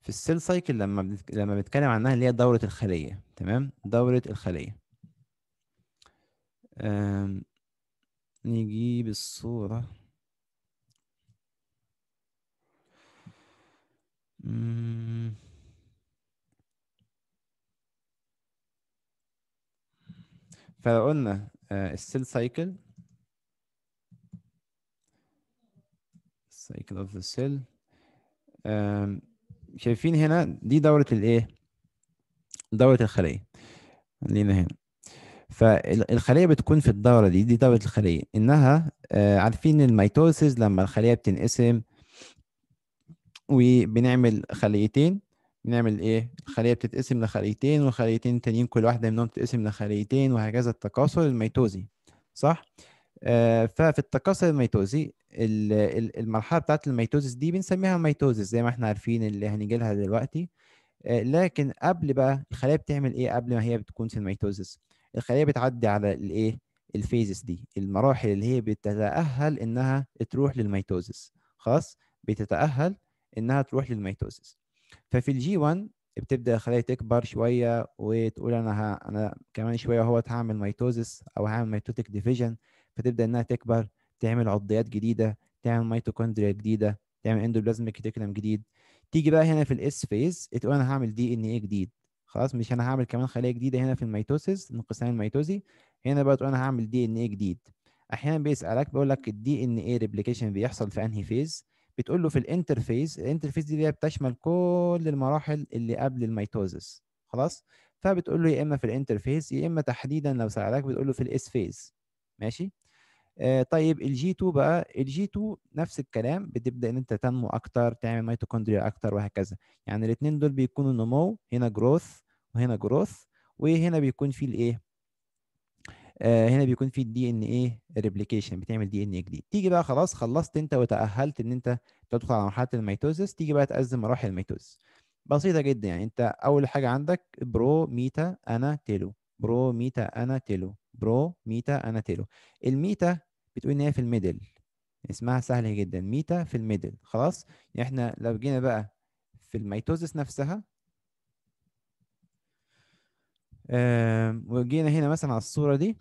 في ال cell cycle لما. لما بنتكلم عنها اللي هي دورة الخلية تمام دورة الخلية أم... نجيب الصورة مم. فلو قلنا ال cell cycle cycle of the cell. شايفين هنا دي دورة الإيه؟ دورة الخلية. خلينا هنا. فالخلية بتكون في الدورة دي دي دورة الخلية. إنها آه، عارفين ال mitosis لما الخلية بتنقسم وبنعمل خليتين. بنعمل إيه؟ الخلية بتتقسم لخليتين وخليتين تانيين كل واحدة منهم تتقسم لخليتين وهكذا التكاثر الميتوزي. صح؟ آه، ففي التكاثر الميتوزي ال- ال- المرحلة بتاعت ال mitosis دي بنسميها ال mitosis زي ما إحنا عارفين اللي هنيجي لها دلوقتي. آه، لكن قبل بقى الخلية بتعمل إيه قبل ما هي بتكون في ال mitosis الخلية بتعدي على الإيه؟ ال phases دي المراحل اللي هي بتتأهل إنها تروح لل mitosis خلاص؟ بتتأهل إنها تروح لل mitosis ففي ال G 1 بتبدأ الخلايا تكبر شوية وتقول أنا أنا كمان شوية أهوت هعمل mitosis أو هعمل mitotic division فتبدأ إنها تكبر. تعمل عضيات جديدة تعمل ميتوكوندريا جديدة تعمل endoplasmic reticulum جديد. تيجي بقى هنا في ال S phase تقول أنا هعمل DNA جديد. خلاص مش أنا هعمل كمان خلية جديدة هنا في ال mitosis الانقسام الميتوزي. هنا بقى تقول أنا هعمل DNA جديد. أحيانا بيسألك بيقول لك ال DNA replication بيحصل في أنهي phase بتقول له في ال interphase ال interphase دي اللي بتشمل كل المراحل اللي قبل ال mitosis. خلاص؟ فبتقول له يا إما في ال interphase يا إما تحديدا لو سألك بتقول له في ال S phase ماشي؟ طيب الجي 2 بقى الجي 2 نفس الكلام بتبدأ إن أنت تنمو أكتر تعمل ميتوكوندريا أكتر وهكذا. يعني الاثنين دول بيكونوا نمو هنا growth وهنا growth وهنا بيكون في الإيه؟ آه هنا بيكون في ال DNA replication بتعمل DNA جديد. تيجي بقى خلاص خلصت أنت وتأهلت إن أنت تدخل على مرحلة ال mitosis تيجي بقى تقسم مراحل ال mitosis بسيطة جدا يعني أنت أول حاجة عندك pro meta ana telo pro meta ana telo pro meta ana telo ال meta بتقول إن هي في ال middle. اسمها سهل جدا. meta في ال middle. خلاص؟ يعني إحنا لو جينا بقى في ال mitosis نفسها وجينا هنا مثلا على الصورة دي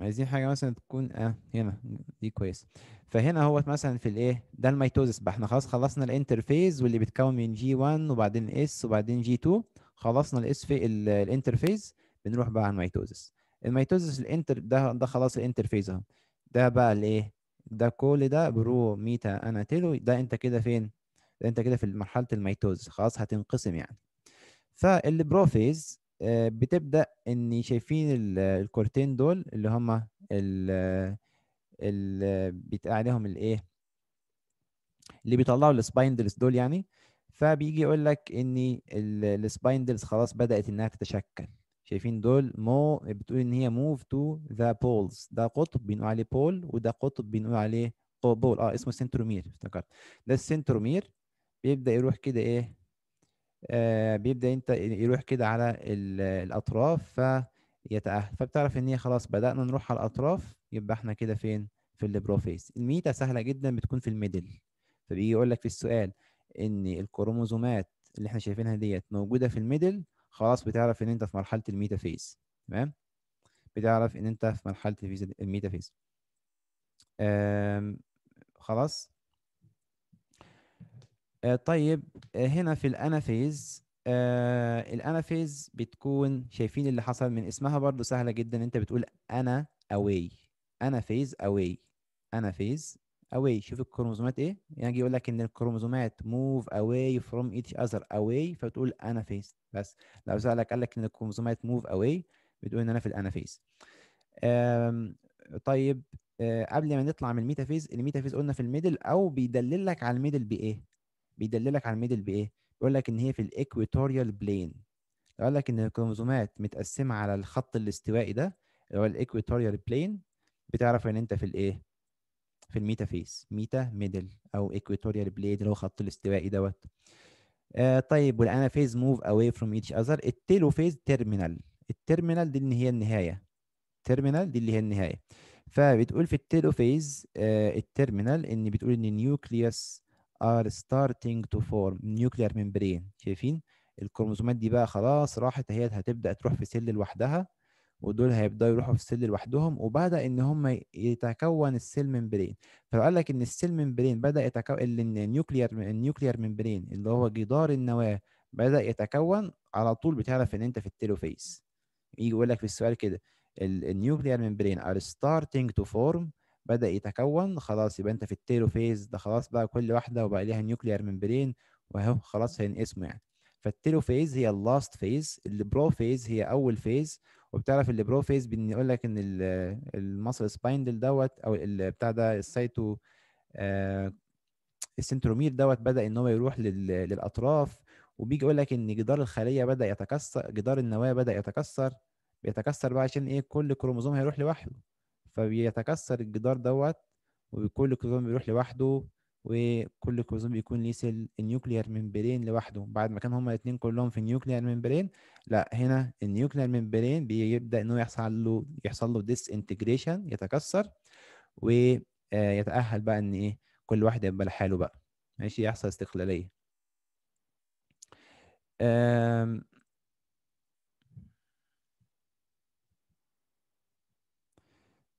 عايزين حاجة مثلا تكون آه هنا. دي كويس فهنا هو مثلا في الإيه؟ ده ال mitosis بقى. إحنا خلاص خلصنا ال interphase واللي بيتكون من جي 1 وبعدين إس وبعدين جي 2 خلصنا ال S في ال- ال interphase. بنروح بقى على ال mitosis ال mitosis ال inter ده ده خلاص ال interphase اهو. ده بقى الايه ده كل ده pro meta ana telo. ده انت كده فين؟ ده انت كده في مرحلة ال mitosis خلاص هتنقسم يعني. فال prophase آه، بتبدأ إن شايفين ال- الكورتين دول اللي هما ال ال عليهم الايه اللي بيطلعوا ال spindles دول يعني. فبيجي يقول لك إن ال spindles خلاص بدأت إنها تتشكل. شايفين دول mo بتقول إن هي move to the poles ده قطب بنقول عليه pole وده قطب بنقول عليه pole آه اسمه centromere افتكرت. ده ال centromere بيبدأ يروح كده إيه؟ آه بيبدأ أنت يروح كده على ال- الأطراف فيتأهل فبتعرف إن هي خلاص بدأنا نروح على الأطراف يبقى إحنا كده فين؟ في ال prophase. ال meta سهلة جدا بتكون في ال middle. فبيجي يقول لك في السؤال إن الكروموزومات اللي إحنا شايفينها ديت موجودة في ال middle خلاص بتعرف إن أنت في مرحلة ال metaphase تمام؟ بتعرف إن أنت في مرحلة ال phase- ال metaphase آم، خلاص؟ آه، طيب آه، هنا في ال anaphase آه ال anaphase بتكون شايفين اللي حصل من اسمها برضو سهلة جدا. أنت بتقول ana away anaphase away anaphase away. شوف الكروموزومات إيه. يعني يقول لك إن الكروموزومات move away from each other away فبتقول anaphase بس لو سألك قال لك إن الكروموزومات move away بتقول إن أنا في ال anaphase آم، طيب آه، قبل ما نطلع من ال metaphase ال metaphase قلنا في ال middle أو بيدللك على ال middle بإيه؟ بيدللك على ال middle بإيه؟ بيقول لك إن هي في ال equatorial plane قال لك إن الكروموزومات متقسمة على الخط الاستوائي ده اللي هو ال equatorial plane بتعرف إن أنت في الايه في ال metaphase meta middle أو equatorial plane اللي هو خط الاستوائي دوت. آه طيب وال anaphase move away from each other ال telophase terminal ال terminal دي اللي هي النهاية. terminal دي اللي هي النهاية. فبتقول في ال telophase آه ال terminal إن بتقول إن ال nucleus are starting to form nuclear membrane. شايفين؟ الكروموزومات دي بقى خلاص راحت هي هتبدأ تروح في cell لوحدها. ودول هيبدأوا يروحوا في ال cell لوحدهم وبدأ إن هم يتكون ال cell membrane فقال لك إن ال cell membrane بدأ يتكون إن ال nuclear ال nuclear membrane اللي هو جدار النواة بدأ يتكون على طول بتعرف إن أنت في ال telophase يجي يقول لك في السؤال كده ال nuclear membrane are starting to form بدأ يتكون خلاص يبقى أنت في ال telophase ده خلاص بقى كل واحدة وبقى ليها nuclear membrane وهو خلاص هينقسموا يعني. فال telophase هي ال last phase ال prophase هي أول phase وبتعرف ال prophase بنقول لك إن ال muscle spindle دوت أو بتاع ده ال cyto آه ال centromere دوت بدأ إن هو يروح لل- للأطراف وبيجي يقول لك إن جدار الخلية بدأ يتكسر جدار النواة بدأ يتكسر بيتكسر بقى عشان إيه؟ كل كروموزوم هيروح لوحده فبيتكسر الجدار دوت وكل كروموزوم بيروح لوحده وكل كروموزوم بيكون ليه cell ال nuclear membrane لوحده. بعد ما كان هما الاثنين كلهم في ال nuclear membrane لا هنا ال nuclear membrane بيبدأ انه يحصل له يحصل له disintegration يتكسر ويتأهل بقى إن إيه كل واحد يبقى لحاله بقى. ماشي؟ يحصل استقلالية. أم،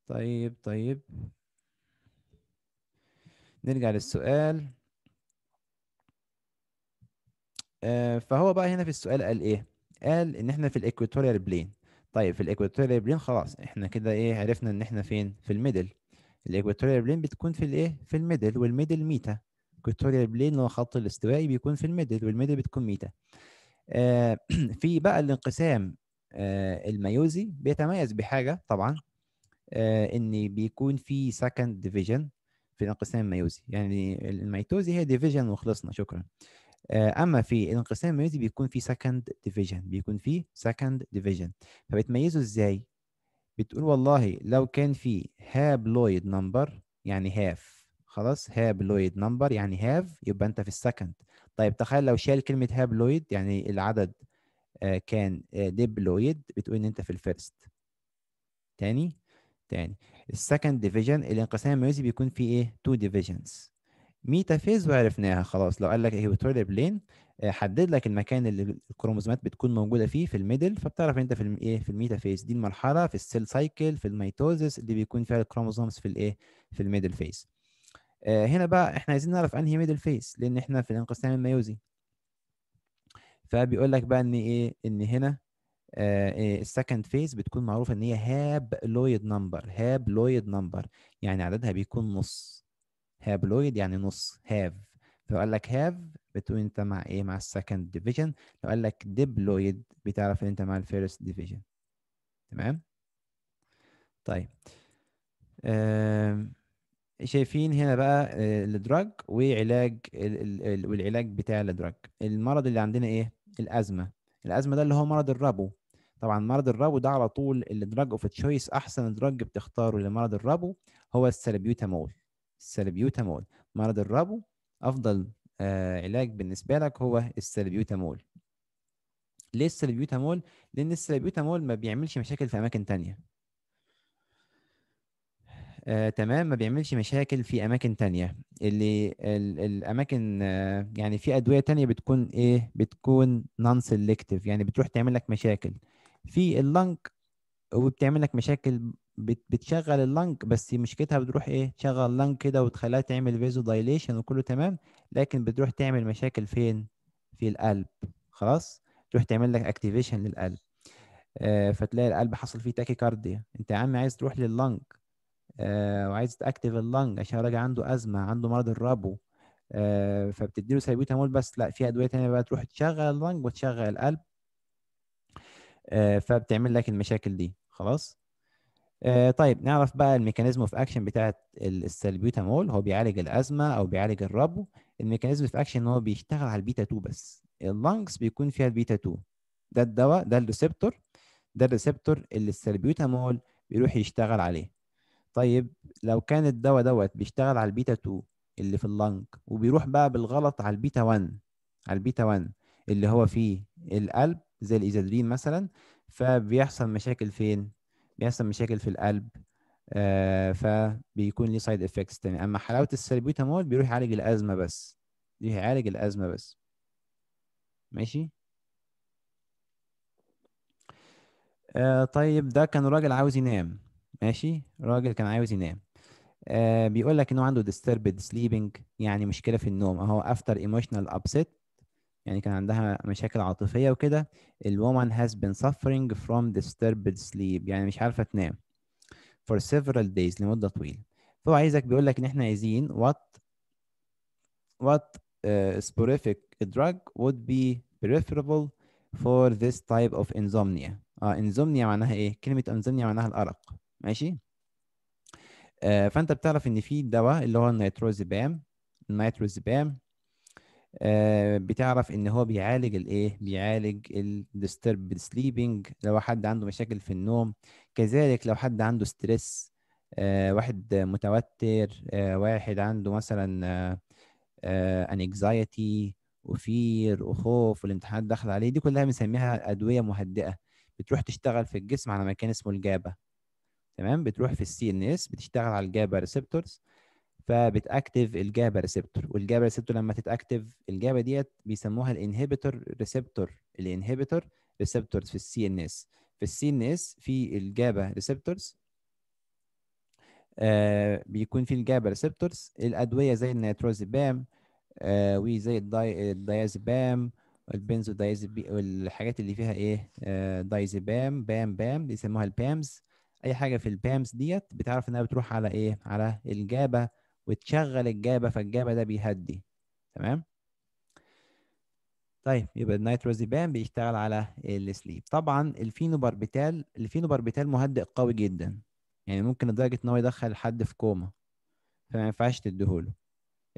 طيب طيب. نرجع للسؤال. آه، فهو بقى هنا في السؤال قال إيه؟ قال إن إحنا في ال equatorial plane. طيب في ال equatorial plane خلاص إحنا كده إيه عرفنا إن إحنا فين؟ في ال middle. ال equatorial plane بتكون في الإيه؟ في ال middle وال middle meta. ال equatorial plane اللي هو خط الاستوائي بيكون في ال middle وال middle بتكون meta. آه *clears throat* في بقى الانقسام آه الميوزي بيتميز بحاجة طبعا إن بيكون في second division. في الانقسام الميوزي يعني الميتوزي هي division وخلصنا شكرا. آه، أما في الانقسام الميوزي بيكون في second division بيكون في second division. فبتميزه إزاي؟ بتقول والله لو كان في haploid number يعني half خلاص؟ haploid number يعني half يبقى أنت في ال second طيب تخيل لو شال كلمة haploid يعني العدد آه، كان diploid بتقول إن أنت في ال first تاني؟ تاني. ال second division الانقسام الميوزي بيكون فيه إيه؟ two divisions metaphase وعرفناها خلاص. لو قال لك equatorial plane حدد لك المكان اللي الكروموزومات بتكون موجودة فيه في ال middle فبتعرف أنت في الم- إيه؟ في ال metaphase. دي المرحلة في ال cell cycle في ال mitosis اللي بيكون فيها ال chromosomes في الإيه؟ في ال metaphase. آه هنا بقى إحنا عايزين نعرف أنهي metaphase لأن إحنا في الانقسام الميوزي فبيقول لك بقى إن إيه؟ إن هنا ال second phase بتكون معروفة إن هي haploid number haploid number يعني عددها بيكون نص. haploid يعني نص half. لو قال لك half بتقول أنت مع إيه؟ مع ال second division لو قال لك diploid بتعرف إن أنت مع ال first division تمام؟ طيب. آم، شايفين هنا بقى آه، ال drug وعلاج ال- ال- ال- والعلاج بتاع ال drug. المرض اللي عندنا إيه؟ الأزمة. الأزمة ده اللي هو مرض الربو. طبعا مرض الربو ده على طول ال drug of choice أحسن drug بتختاره لمرض الربو هو ال salbutamol. ال salbutamol مرض الربو أفضل آه علاج بالنسبة لك هو السلبيوتامول. ليه السلبيوتامول؟ لأن السلبيوتامول ما بيعملش مشاكل في أماكن تانية. آه، تمام ما بيعملش مشاكل في أماكن تانية. اللي ال الأماكن آه، يعني في أدوية تانية بتكون إيه؟ بتكون non selective يعني بتروح تعمل لك مشاكل. في ال lung وبتعمل لك مشاكل بت بتشغل ال lung بس مشكلتها بتروح إيه؟ تشغل ال lung كده وتخليها تعمل vasodilation وكله تمام لكن بتروح تعمل مشاكل فين؟ في القلب. خلاص؟ تروح تعمل لك activation للقلب. آه فتلاقي القلب حصل فيه tachycardia. أنت يا عم عايز تروح لل lung آه وعايز ت activate ال lung عشان الراجل عنده أزمة عنده مرض الربو. آه فبتديله سايبوتامول بس لا في أدوية تانية بقى تروح تشغل ال lung وتشغل القلب. آه فبتعمل لك المشاكل دي. خلاص؟ طيب نعرف بقى ال mechanism of action بتاعت ال- السلبيوتامول هو بيعالج الأزمة أو بيعالج الربو. ال mechanism of action إن هو بيشتغل على البيتا 2 بس. اللنجز بيكون فيها البيتا 2 ده الدواء ده الريسبتور. ده الريسبتور اللي السلبيوتامول بيروح يشتغل عليه. طيب لو كان الدواء دوت بيشتغل على البيتا 2 اللي في ال lung وبيروح بقى بالغلط على البيتا 1 على البيتا 1 اللي هو فيه القلب زي ال isadrine مثلا فبيحصل مشاكل فين؟ بيحصل مشاكل في القلب آه فبيكون ليه side effects تاني. أما حلاوة السلبيوتامول بيروح يعالج الأزمة بس يعالج الأزمة بس. ماشي؟ آه طيب ده كان راجل عاوز ينام. ماشي راجل كان عاوز ينام آه بيقول لك انه عنده disturbed sleeping يعني مشكله في النوم اهو after emotional upset يعني كان عندها مشاكل عاطفيه وكده ال woman has been suffering from disturbed sleep يعني مش عارفه تنام for several days لمده طويله فهو عايزك بيقول لك ان إحنا عايزين what what uh, specific drug would be preferable for this type of insomnia آه insomnia معناها إيه كلمة insomnia معناها الأرق ماشي؟ آه فأنت بتعرف إن في دواء اللي هو ال nitrazepam ال nitrazepam آه بتعرف إن هو بيعالج الإيه؟ بيعالج ال disturbed sleeping لو حد عنده مشاكل في النوم. كذلك لو حد عنده stress آه واحد متوتر آه واحد عنده مثلا anxiety و fear وخوف والامتحانات داخلة عليه دي كلها بنسميها أدوية مهدئة. بتروح تشتغل في الجسم على مكان اسمه ال GABA تمام؟ بتروح في ال CNS بتشتغل على ال GABA receptors فبتاكتيف الجابا ريسبتور والجابا ريسبتور لما تتاكتيف الجابا ديت بيسموها ال inhibitor receptor ال inhibitor receptors في ال CNS. في ال CNS في ال GABA receptors آه بيكون في ال GABA receptors الأدوية زي ال nitrazepam آه وزي ال dia ال diazepam وال benzodiazepam والحاجات اللي فيها إيه؟ آه diazepam pam pam بيسموها ال pams. أي حاجة في ال pams ديت بتعرف إنها بتروح على إيه؟ على ال GABA وتشغل ال GABA فال GABA ده بيهدي. تمام؟ طيب يبقى ال nitrazepam بيشتغل على ال sleep. طبعا ال phenobarbital ال phenobarbital مهدئ قوي جدا. يعني ممكن لدرجة إن هو يدخل حد في كوما فما ينفعش تديهوله.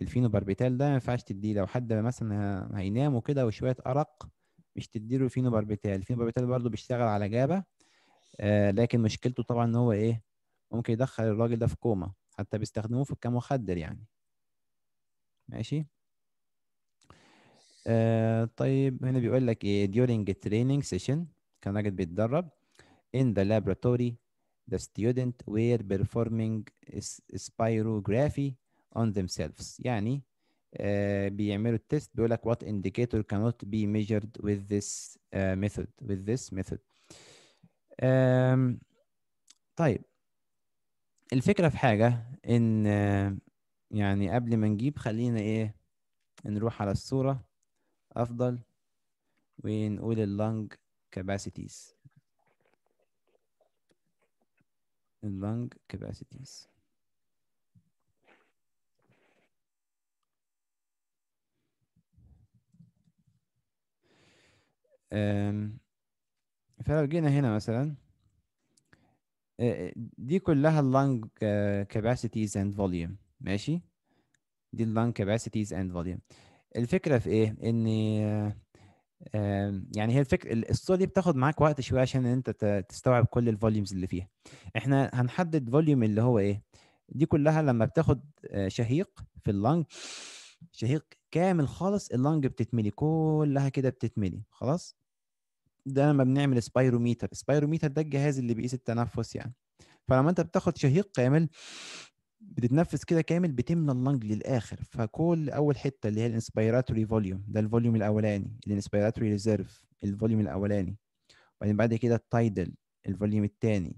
الفينوباربيتال ده ما ينفعش تديه. لو حد مثلا هينام وكده وشوية أرق مش تديله ال phenobarbital. ال phenobarbital برضه بيشتغل على GABA آه لكن مشكلته طبعا ان هو إيه ممكن يدخل الراجل ده في كوما حتى بيستخدموه في كمخدر يعني ماشي آه طيب هنا بيقول لك إيه during a training session كان راجل بيتدرب in the laboratory the student were performing spirography on themselves يعني آه بيعملوا التست بيقول لك what indicator cannot be measured with this uh, method with this method طيب. الفكرة في حاجة إن يعني قبل ما نجيب خلينا إيه نروح على الصورة. أفضل ونقول اللنج capacities. اللنج capacities. أم فلو جينا هنا مثلا دي كلها ال lung capacities and volume ماشي؟ دي ال lung capacities and volume. الفكرة في إيه؟ إن يعني هي الفكرة الصورة دي بتاخد معاك وقت شوية عشان أنت تستوعب كل ال volumes اللي فيها. إحنا هنحدد volume اللي هو إيه؟ دي كلها لما بتاخد شهيق في ال lung شهيق كامل خالص ال lung بتتملي كلها كده بتتملي خلاص؟ ده لما بنعمل spirometer spirometer ده الجهاز اللي بيقيس التنفس يعني. فلما انت بتاخد شهيق كامل بتتنفس كده كامل بتملى ال lung للآخر. فكل أول حتة اللي هي ال inspiratory volume ده ال volume الأولاني. ال inspiratory reserve ال volume الأولاني. وبعدين بعد كده ال tidal ال volume الثاني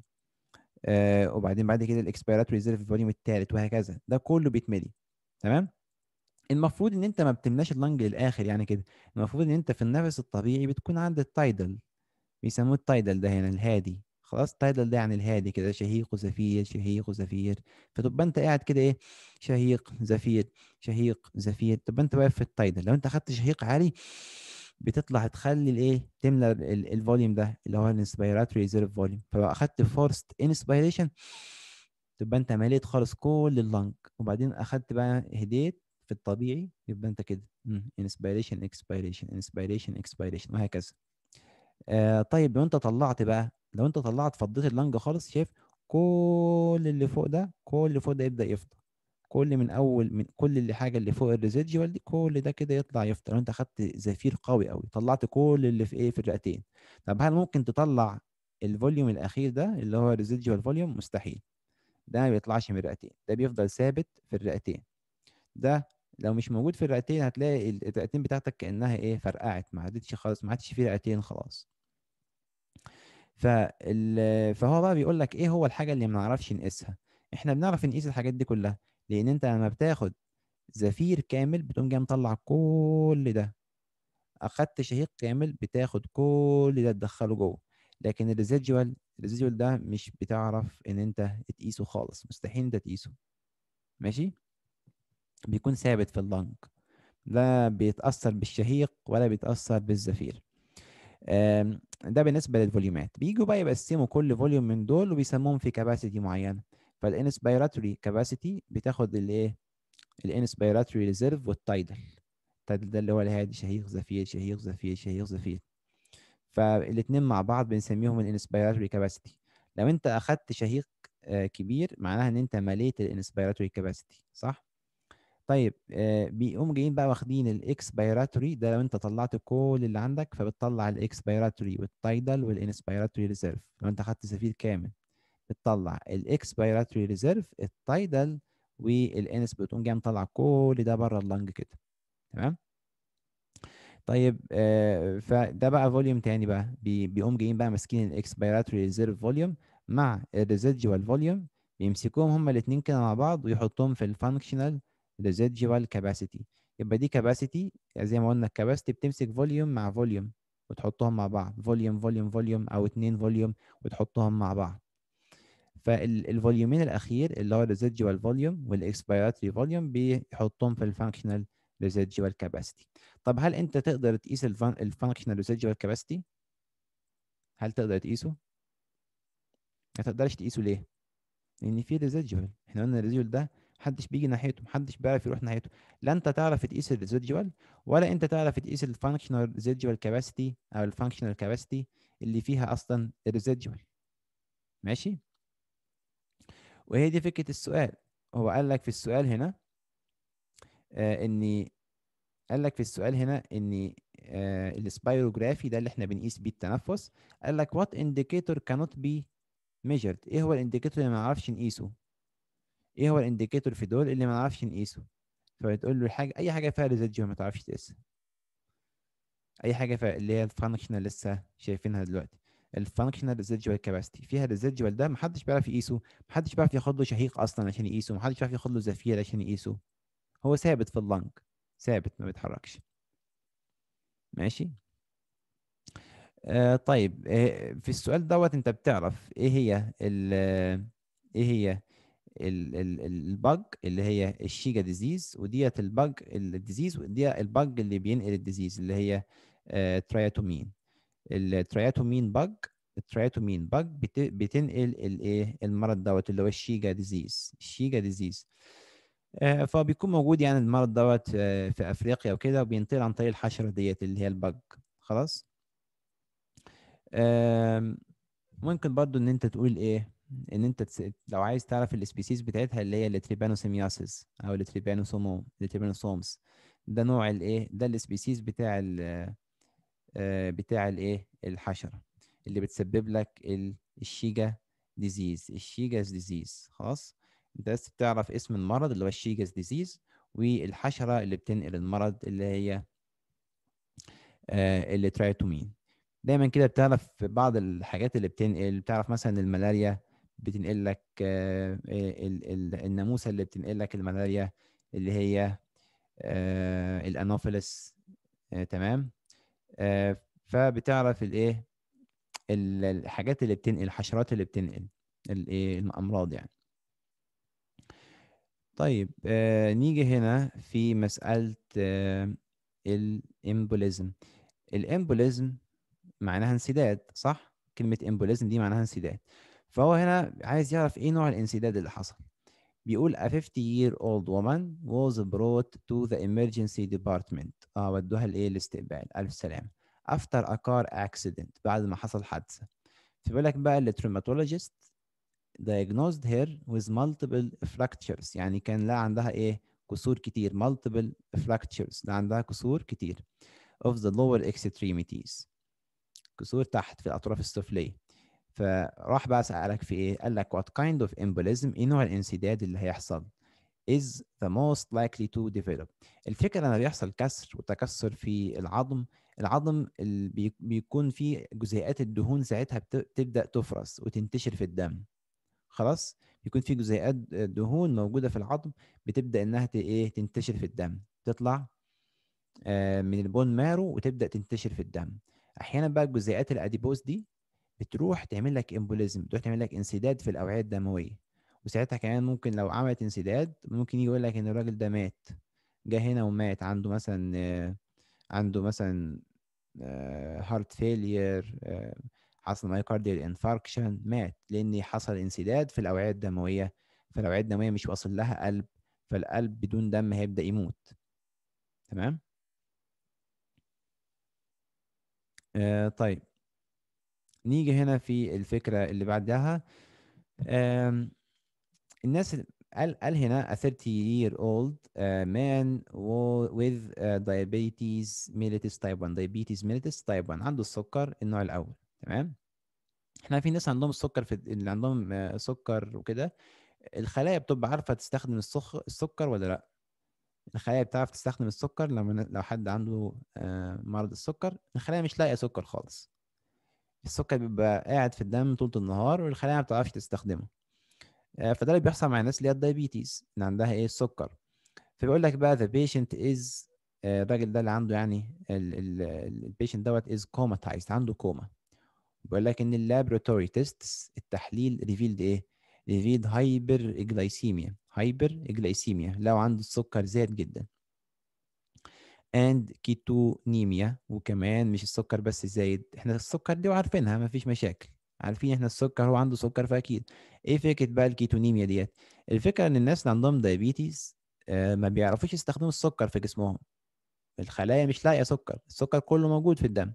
آه وبعدين بعد كده ال expiratory reserve ال volume الثالث وهكذا. ده كله بيتملي. تمام؟ المفروض إن أنت ما بتملاش ال lung للآخر يعني كده. المفروض إن أنت في النفس الطبيعي بتكون عند ال tidal. بيسموه ال tidal ده هنا الهادي. خلاص ال tidal ده يعني الهادي كده شهيق وزفير شهيق وزفير. فتبقى أنت قاعد كده إيه؟ شهيق زفير شهيق زفير. تبقى أنت واقف في ال tidal. لو أنت أخدت شهيق عالي بتطلع تخلي الإيه؟ تملى ال volume ده اللي هو ال inspiratory reserve volume فلو أخدت forced inspiration تبقى أنت مليت خالص كل ال lung. وبعدين أخدت بقى هديت في الطبيعي يبقى أنت كده. inspiration expiration inspiration expiration وهكذا. آه طيب لو أنت طلعت بقى لو أنت طلعت فضيت ال lung خالص شايف كل اللي فوق ده كل اللي فوق ده يبدأ يفضى كل من أول من كل اللي حاجة اللي فوق ال residual دي كل ده كده يطلع يفضى لو أنت اخدت زفير قوي قوي طلعت كل اللي في إيه في الرئتين. طب هل ممكن تطلع ال volume الأخير ده اللي هو ال residual volume مستحيل. ده ما بيطلعش من الرئتين. ده بيفضل ثابت في الرئتين. ده لو مش موجود في الرئتين هتلاقي الرئتين بتاعتك كأنها إيه فرقعت ما عادتش خالص ما عادش في رئتين خلاص. فال... فهو بقى بيقول لك إيه هو الحاجة اللي ما نعرفش نقيسها؟ إحنا بنعرف نقيس الحاجات دي كلها لأن أنت لما بتاخد زفير كامل بتقوم جاي مطلع كل ده. أخدت شهيق كامل بتاخد كل ده تدخله جوه. لكن ال residual ال residual ده مش بتعرف إن أنت تقيسه خالص مستحيل أنت تقيسه. ماشي؟ بيكون ثابت في ال lung. لا بيتأثر بالشهيق ولا بيتأثر بالزفير. ده بالنسبة للفوليومات. بيجوا بقى يقسموا كل volume من دول وبيسموهم في capacity معينة. فال inspiratory capacity بتاخد الايه ال inspiratory reserve وال tidal ال tidal ده اللي هو الهادي شهيق زفير شهيق زفير شهيق زفير. فالاثنين مع بعض بنسميهم ال inspiratory capacity لو أنت أخدت شهيق كبير معناها إن أنت مليت ال inspiratory capacity صح؟ طيب آه بيقوم جايين بقى واخدين ال expiratory ده لو انت طلعت كل اللي عندك فبتطلع ال expiratory وال tidal وال inspiratory reserve لو انت خدت زفير كامل بتطلع ال expiratory reserve ال tidal وال ins بتقوم جاي مطلع كل ده بره ال lung كده. تمام؟ طيب آه فده بقى volume تاني بقى. بي بيقوم جايين بقى ماسكين ال expiratory reserve volume مع ال residual volume بيمسكوهم هما الاثنين كده مع بعض ويحطوهم في ال functional residual capacity. يبقى دي capacity زي ما قلنا ال capacity بتمسك volume مع volume وتحطهم مع بعض. volume volume volume أو اتنين volume وتحطهم مع بعض. فالفوليومين الأخير اللي هو residual volume وال expiratory volume بيحطهم في ال functional residual capacity. طب هل أنت تقدر تقيس ال functional residual capacity هل تقدر تقيسه؟ ما تقدرش تقيسه ليه؟ لأن في residual إحنا قلنا ال residual ده محدش بيجي ناحيته محدش بيعرف يروح ناحيته. لا أنت تعرف تقيس ال residual ولا أنت تعرف تقيس ال functional residual capacity أو ال functional capacity اللي فيها أصلا ال residual ماشي؟ وهي دي فكرة السؤال. هو قال لك في السؤال هنا آه إني قال لك في السؤال هنا ان آه ال spirography ده اللي إحنا بنقيس بيه التنفس قال لك what indicator cannot be measured. إيه هو ال indicator اللي ما نعرفش نقيسه؟ إيه هو ال indicator في دول اللي ما نعرفش نقيسه؟ فبتقول له الحاجة أي حاجة فيها residual ما تعرفش تقيسها. أي حاجة فيها اللي هي ال functional لسه شايفينها دلوقتي. ال functional residual capacity فيها ال residual ده محدش بيعرف يقيسه محدش بيعرف ياخد له شهيق أصلا عشان يقيسه محدش بيعرف ياخد له زفير عشان يقيسه. هو ثابت في ال lung ثابت ما بيتحركش. ماشي؟ آه طيب آه في السؤال دوت أنت بتعرف إيه هي ال إيه هي ال bug اللي هي ال Chagas disease وديت ال bug ال disease ودي ال bug اللي بينقل ال disease اللي هي triatomine ال triatomine bug ال triatomine bug بتنقل الايه المرض دوت اللي هو ال Chagas disease ال Chagas disease آه فبيكون موجود يعني المرض دوت آه في أفريقيا وكده وبينتقل عن طريق الحشرة ديت اللي هي ال bug خلاص؟ ممكن برضو إن أنت تقول إيه؟ إن أنت تس... لو عايز تعرف ال species بتاعتها اللي هي ال trypanosomiasis أو ال trypanosome ال trypanosomes ده نوع الإيه؟ ده ال species بتاع ال بتاع الإيه؟ الحشرة اللي بتسبب لك ال Chagas disease ال Chagas disease خلاص؟ أنت بس بتعرف اسم المرض اللي هو ال Chagas disease والحشرة اللي بتنقل المرض اللي هي اللي ترايتومين دايما كده بتعرف بعض الحاجات اللي بتنقل بتعرف مثلا الملاريا بتنقل لك الناموسة اللي بتنقل لك الملاريا اللي هي آه الأنوفيلس آه تمام؟ آه فبتعرف الإيه؟ ال- الحاجات اللي بتنقل الحشرات اللي بتنقل الايه الأمراض يعني. طيب آه نيجي هنا في مسألة آه ال embolism. ال embolism معناها انسداد صح؟ كلمة embolism دي معناها انسداد. فهو هنا عايز يعرف إيه نوع الانسداد اللي حصل. بيقول a 50 year old woman was brought to the emergency department. آه ودوها لإيه؟ الاستقبال ألف سلامة. after a car accident بعد ما حصل حادثة. فبيقول لك بقى ال traumatologist diagnosed her with multiple fractures. يعني كان لا عندها إيه؟ كسور كتير. multiple fractures. ده عندها كسور كتير. of the lower extremities. كسور تحت في الأطراف السفلية. فراح بقى سألك في إيه؟ قال لك what kind of embolism إيه نوع الانسداد اللي هيحصل؟ is the most likely to develop. الفكرة لما بيحصل كسر وتكسر في العظم العظم اللي بي- بيكون فيه جزيئات الدهون ساعتها بت- بتبدأ تفرز وتنتشر في الدم. خلاص؟ بيكون في جزيئات دهون موجودة في العظم بتبدأ إنها إيه؟ تنتشر في الدم. تطلع آه، من ال bone marrow وتبدأ تنتشر في الدم. أحيانا بقى الجزيئات ال adipose دي بتروح تعمل لك embolism بتروح تعمل لك انسداد في الأوعية الدموية. وساعتها كمان ممكن لو عملت انسداد ممكن يجي يقول لك إن الراجل ده مات جه هنا ومات عنده مثلا آه، عنده مثلا heart failure حصل myocardial infarction مات. لأن حصل انسداد في الأوعية الدموية فالأوعية الدموية مش واصل لها قلب فالقلب بدون دم هيبدأ يموت. تمام؟ آه طيب. نيجي هنا في الفكرة اللي بعدها. الناس ال- قال قال هنا a 30 year old uh, man with uh, diabetes mellitus type 1 diabetes mellitus type 1 عنده السكر النوع الأول. تمام؟ إحنا في ناس عندهم السكر في اللي عندهم آه، سكر وكده. الخلايا بتبقى عارفة تستخدم. السكر ولا لأ؟ الخلايا بتعرف تستخدم السكر لما لو حد عنده مرض السكر. الخلايا مش لاقية سكر خالص. السكر بيبقى قاعد في الدم طول النهار والخلايا ما بتعرفش تستخدمه. آه، فده اللي بيحصل مع الناس اللي هي ال diabetes اللي عندها إيه؟ السكر. فبيقول لك بقى patient is آه، الراجل ده اللي عنده يعني ال patient دوت is comatized عنده كوما. بيقول لك إن ال laboratory tests التحليل revealed إيه؟ revealed hyperglycemia hyperglycemia لو عنده السكر زاد جدا. And ketonemia وكمان مش السكر بس زايد. إحنا السكر دي عارفينها مفيش مشاكل. عارفين إحنا السكر هو عنده سكر فأكيد. إيه فكرة بقى ال ketonemia ديت؟ الفكرة إن الناس اللي عندهم diabetes آه، ما بيعرفوش يستخدموا السكر في جسمهم. الخلايا مش لاقية سكر. السكر كله موجود في الدم.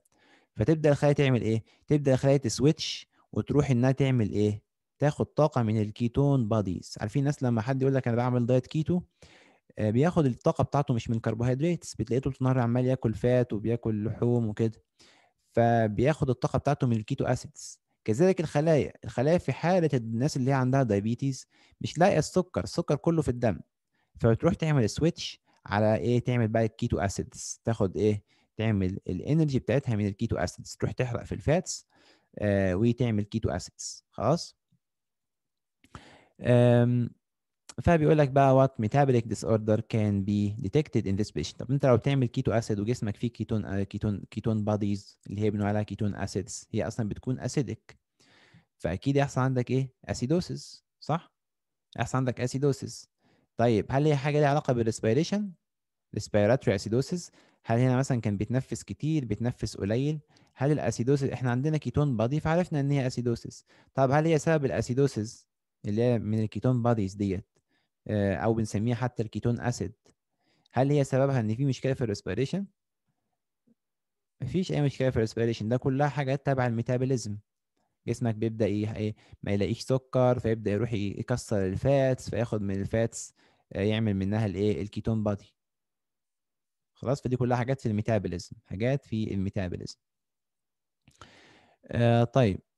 فتبدأ الخلايا تعمل إيه؟ تبدأ الخلايا ت switch وتروح إنها تعمل إيه؟ تاخد طاقة من ال ketone bodies. عارفين الناس لما حد يقول لك أنا بعمل diet keto؟ بياخد الطاقة بتاعته مش من كربوهيدرات بتلاقيه طول النهار عمال ياكل fat وبياكل لحوم وكده. فبياخد الطاقة بتاعته من ال keto acids كذلك الخلايا الخلايا في حالة الناس اللي هي عندها diabetes مش لاقية السكر السكر كله في الدم. فبتروح تعمل switch على إيه؟ تعمل بقى ال keto acids تاخد إيه؟ تعمل ال energy بتاعتها من ال keto acids تروح تحرق في ال fats آه وتعمل keto acids خلاص؟ فبيقول لك بقى what metabolic disorder can be detected in this patient. طب انت لو بتعمل keto acid وجسمك فيه ketone ketone ketone bodies اللي هي بنقول عليها ketone acids هي أصلا بتكون acidic فأكيد يحصل عندك إيه؟ acidosis صح؟ يحصل عندك acidosis طيب هل هي حاجة ليها علاقة بال respiration respiratory acidosis هل هنا مثلا كان بيتنفس كتير بيتنفس قليل؟ هل ال acidosis إحنا عندنا ketone body فعرفنا إن هي acidosis طب هل هي سبب ال acidosis اللي هي من ال ketone bodies ديت؟ أو بنسميها حتى ال ketone acid. هل هي سببها إن في مشكلة في ال respiration؟ مفيش أي مشكلة في ال respiration. ده كلها حاجات تبع ال metabolism. جسمك بيبدأ إيه ما يلاقيش سكر فيبدأ يروح يكسر ال fats فياخد من ال fats آه، يعمل منها الايه ال ketone body. خلاص فدي كلها حاجات في ال metabolism حاجات في ال metabolism. آه طيب. آه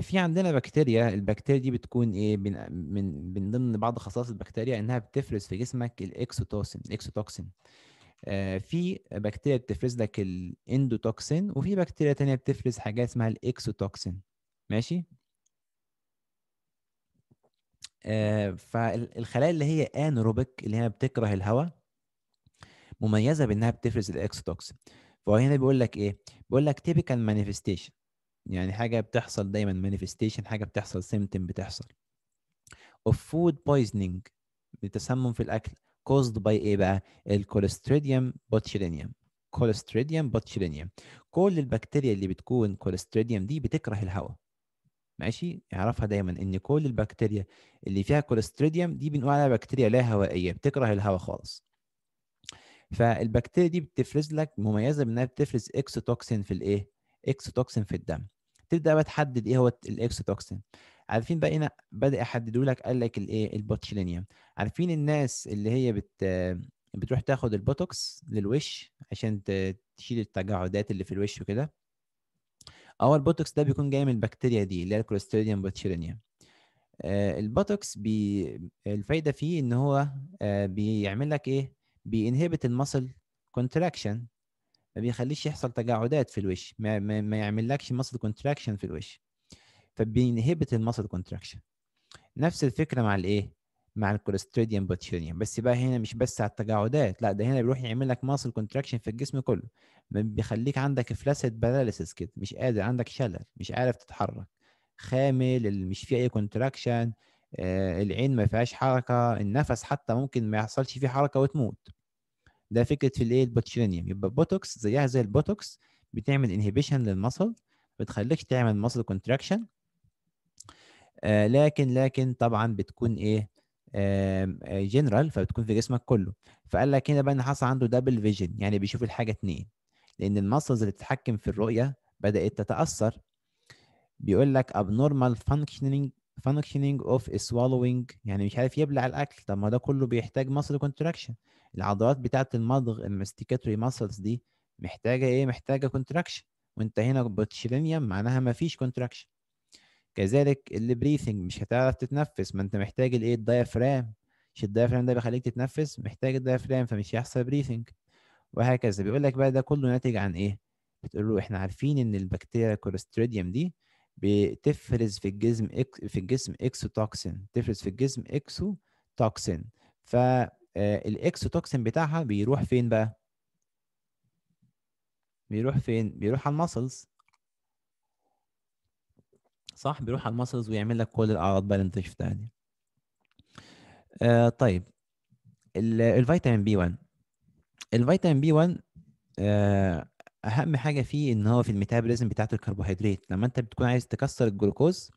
في عندنا بكتيريا البكتيريا دي بتكون إيه من من من ضمن بعض خصائص البكتيريا إنها بتفرز في جسمك ال exotoxin ال exotoxin آه في بكتيريا بتفرز لك ال endotoxin وفي بكتيريا تانية بتفرز حاجة اسمها ال exotoxin. ماشي؟ آه فالخلايا اللي هي anaerobic اللي هي بتكره الهواء مميزة بإنها بتفرز ال exotoxin. فهو هنا بيقول لك إيه؟ بيقول لك typical manifestation. يعني حاجة بتحصل دايما manifestation حاجة بتحصل symptom بتحصل. Of food poisoning بتسمم في الأكل caused by إيه بقى؟ ال Clostridium botulinum. Clostridium botulinum. كل البكتيريا اللي بتكون Clostridium دي بتكره الهواء. ماشي؟ اعرفها دايما إن كل البكتيريا اللي فيها Clostridium دي بنقول عليها بكتيريا لا هوائية بتكره الهواء خالص. فالبكتيريا دي بتفرز لك مميزة بإنها بتفرز exotoxin في الإيه؟ exotoxin في الدم. تبدأ بقى تحدد إيه هو ال exotoxin عارفين بقى هنا بدأ يحددوا لك قال لك الإيه؟ ال botulinum. عارفين الناس اللي هي بت بتروح تاخد البوتوكس للوش عشان تشيل التجاعدات اللي في الوش وكده. اول البوتوكس ده بيكون جاي من البكتيريا دي اللي هي ال Clostridium botulinum. آه البوتوكس بي الفايدة فيه إن هو آه بيعمل لك إيه؟ بي inhibit ال muscle contraction ما بيخليش يحصل تجاعدات في الوش ما, ما, ما يعملكش muscle contraction في الوش فبي inhibit ال muscle contraction نفس الفكرة مع الإيه؟ مع ال Clostridium botulinum بس بقى هنا مش بس على التجاعدات لأ ده هنا بيروح يعمل لك muscle contraction في الجسم كله. بيخليك عندك flaccid paralysis كده مش قادر عندك شلل مش عارف تتحرك. خامل مش فيه أي contraction آه العين ما فيهاش حركة النفس حتى ممكن ما يحصلش فيه حركة وتموت. ده فكرة الإيه؟ ال botulinum يبقى بوتوكس زيها زي البوتوكس بتعمل inhibition لل muscle ما بتخليكش تعمل muscle contraction آه لكن لكن طبعا بتكون إيه؟ جنرال فبتكون في جسمك كله. فقال لك هنا بقى إن حصل عنده double vision يعني بيشوف الحاجة اتنين. لأن ال muscles اللي بتتحكم في الرؤية بدأت تتأثر. بيقول لك abnormal functioning functioning of swallowing يعني مش عارف يبلع الأكل. طب ما ده كله بيحتاج muscle contraction. العضلات بتاعة المضغ ال masticatory muscles دي محتاجة إيه؟ محتاجة contraction. وأنت هنا botulinum معناها ما فيش contraction. كذلك ال breathing مش هتعرف تتنفس. ما أنت محتاج الايه ال diaphragm مش ال diaphragm ده بيخليك تتنفس؟ محتاج ال diaphragm فمش هيحصل breathing وهكذا. بيقول لك بقى ده كله ناتج عن إيه؟ بتقول له إحنا عارفين إن البكتيريا Clostridium دي بتفرز في الجسم. في الجسم exotoxin تفرز في الجسم exotoxin. فال exotoxin بتاعها بيروح فين بقى؟ بيروح فين؟ بيروح على ال muscles. صح؟ بيروح على ال muscles ويعمل لك كل الأعراض بقى اللي أنت شفتها دي. آه طيب. ال- الفيتامين B 1 الفيتامين B 1 آه أهم حاجة فيه إن هو في ال metabolism بتاعة الكربوهيدرات. لما أنت بتكون عايز تكسر الجلوكوز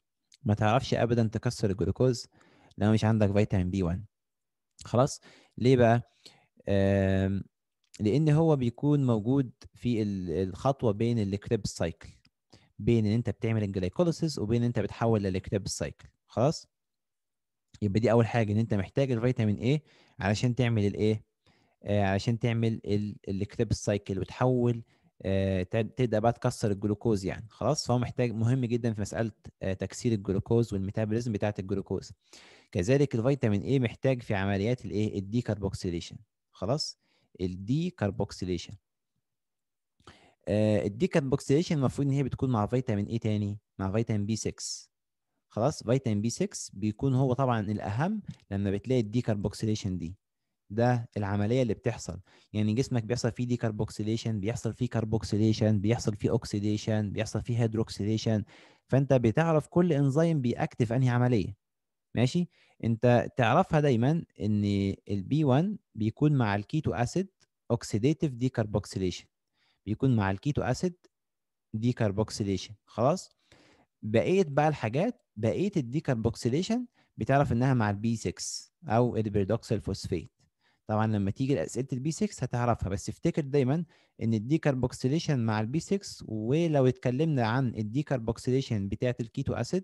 ما تعرفش ابدا تكسر الجلوكوز لو مش عندك فيتامين B 1 خلاص؟ ليه بقى؟ لأن هو بيكون موجود في ال- الخطوة بين ال Krebs cycle بين إن أنت بتعمل ال glycolysis وبين إن أنت بتحول لل Krebs cycle. خلاص؟ يبقى دي أول حاجة إن أنت محتاج الفيتامين إيه علشان تعمل الايه آه علشان تعمل ال Krebs cycle وتحول تبدأ بقى تكسر الجلوكوز يعني خلاص؟ فهو محتاج مهم جدا في مسألة آه تكسير الجلوكوز وال metabolism بتاعة الجلوكوز. كذلك الفيتامين إيه محتاج في عمليات الايه ال decarboxylation خلاص؟ ال decarboxylation آه ال decarboxylation المفروض إن هي بتكون مع فيتامين إيه تاني مع فيتامين B 6 خلاص؟ فيتامين B 6 بيكون هو طبعا الأهم لما بتلاقي ال decarboxylation دي. ده العملية اللي بتحصل. يعني جسمك بيحصل فيه decarboxylation بيحصل فيه carboxylation بيحصل فيه oxidation بيحصل فيه hydroxylation فأنت بتعرف كل انزيم بي activate أنهي عملية. ماشي؟ أنت تعرفها دايما إن ال B 1 بيكون مع ال keto acid oxidative decarboxylation بيكون مع ال keto acid decarboxylation خلاص؟ بقية بقى الحاجات بقية ال decarboxylation بتعرف إنها مع ال B 6 أو ال pyridoxal phosphate طبعا لما تيجي لأسئلة ال B 6 هتعرفها بس افتكر دايما إن ال decarboxylation مع ال B 6 ولو اتكلمنا عن ال decarboxylation بتاعة ال keto acid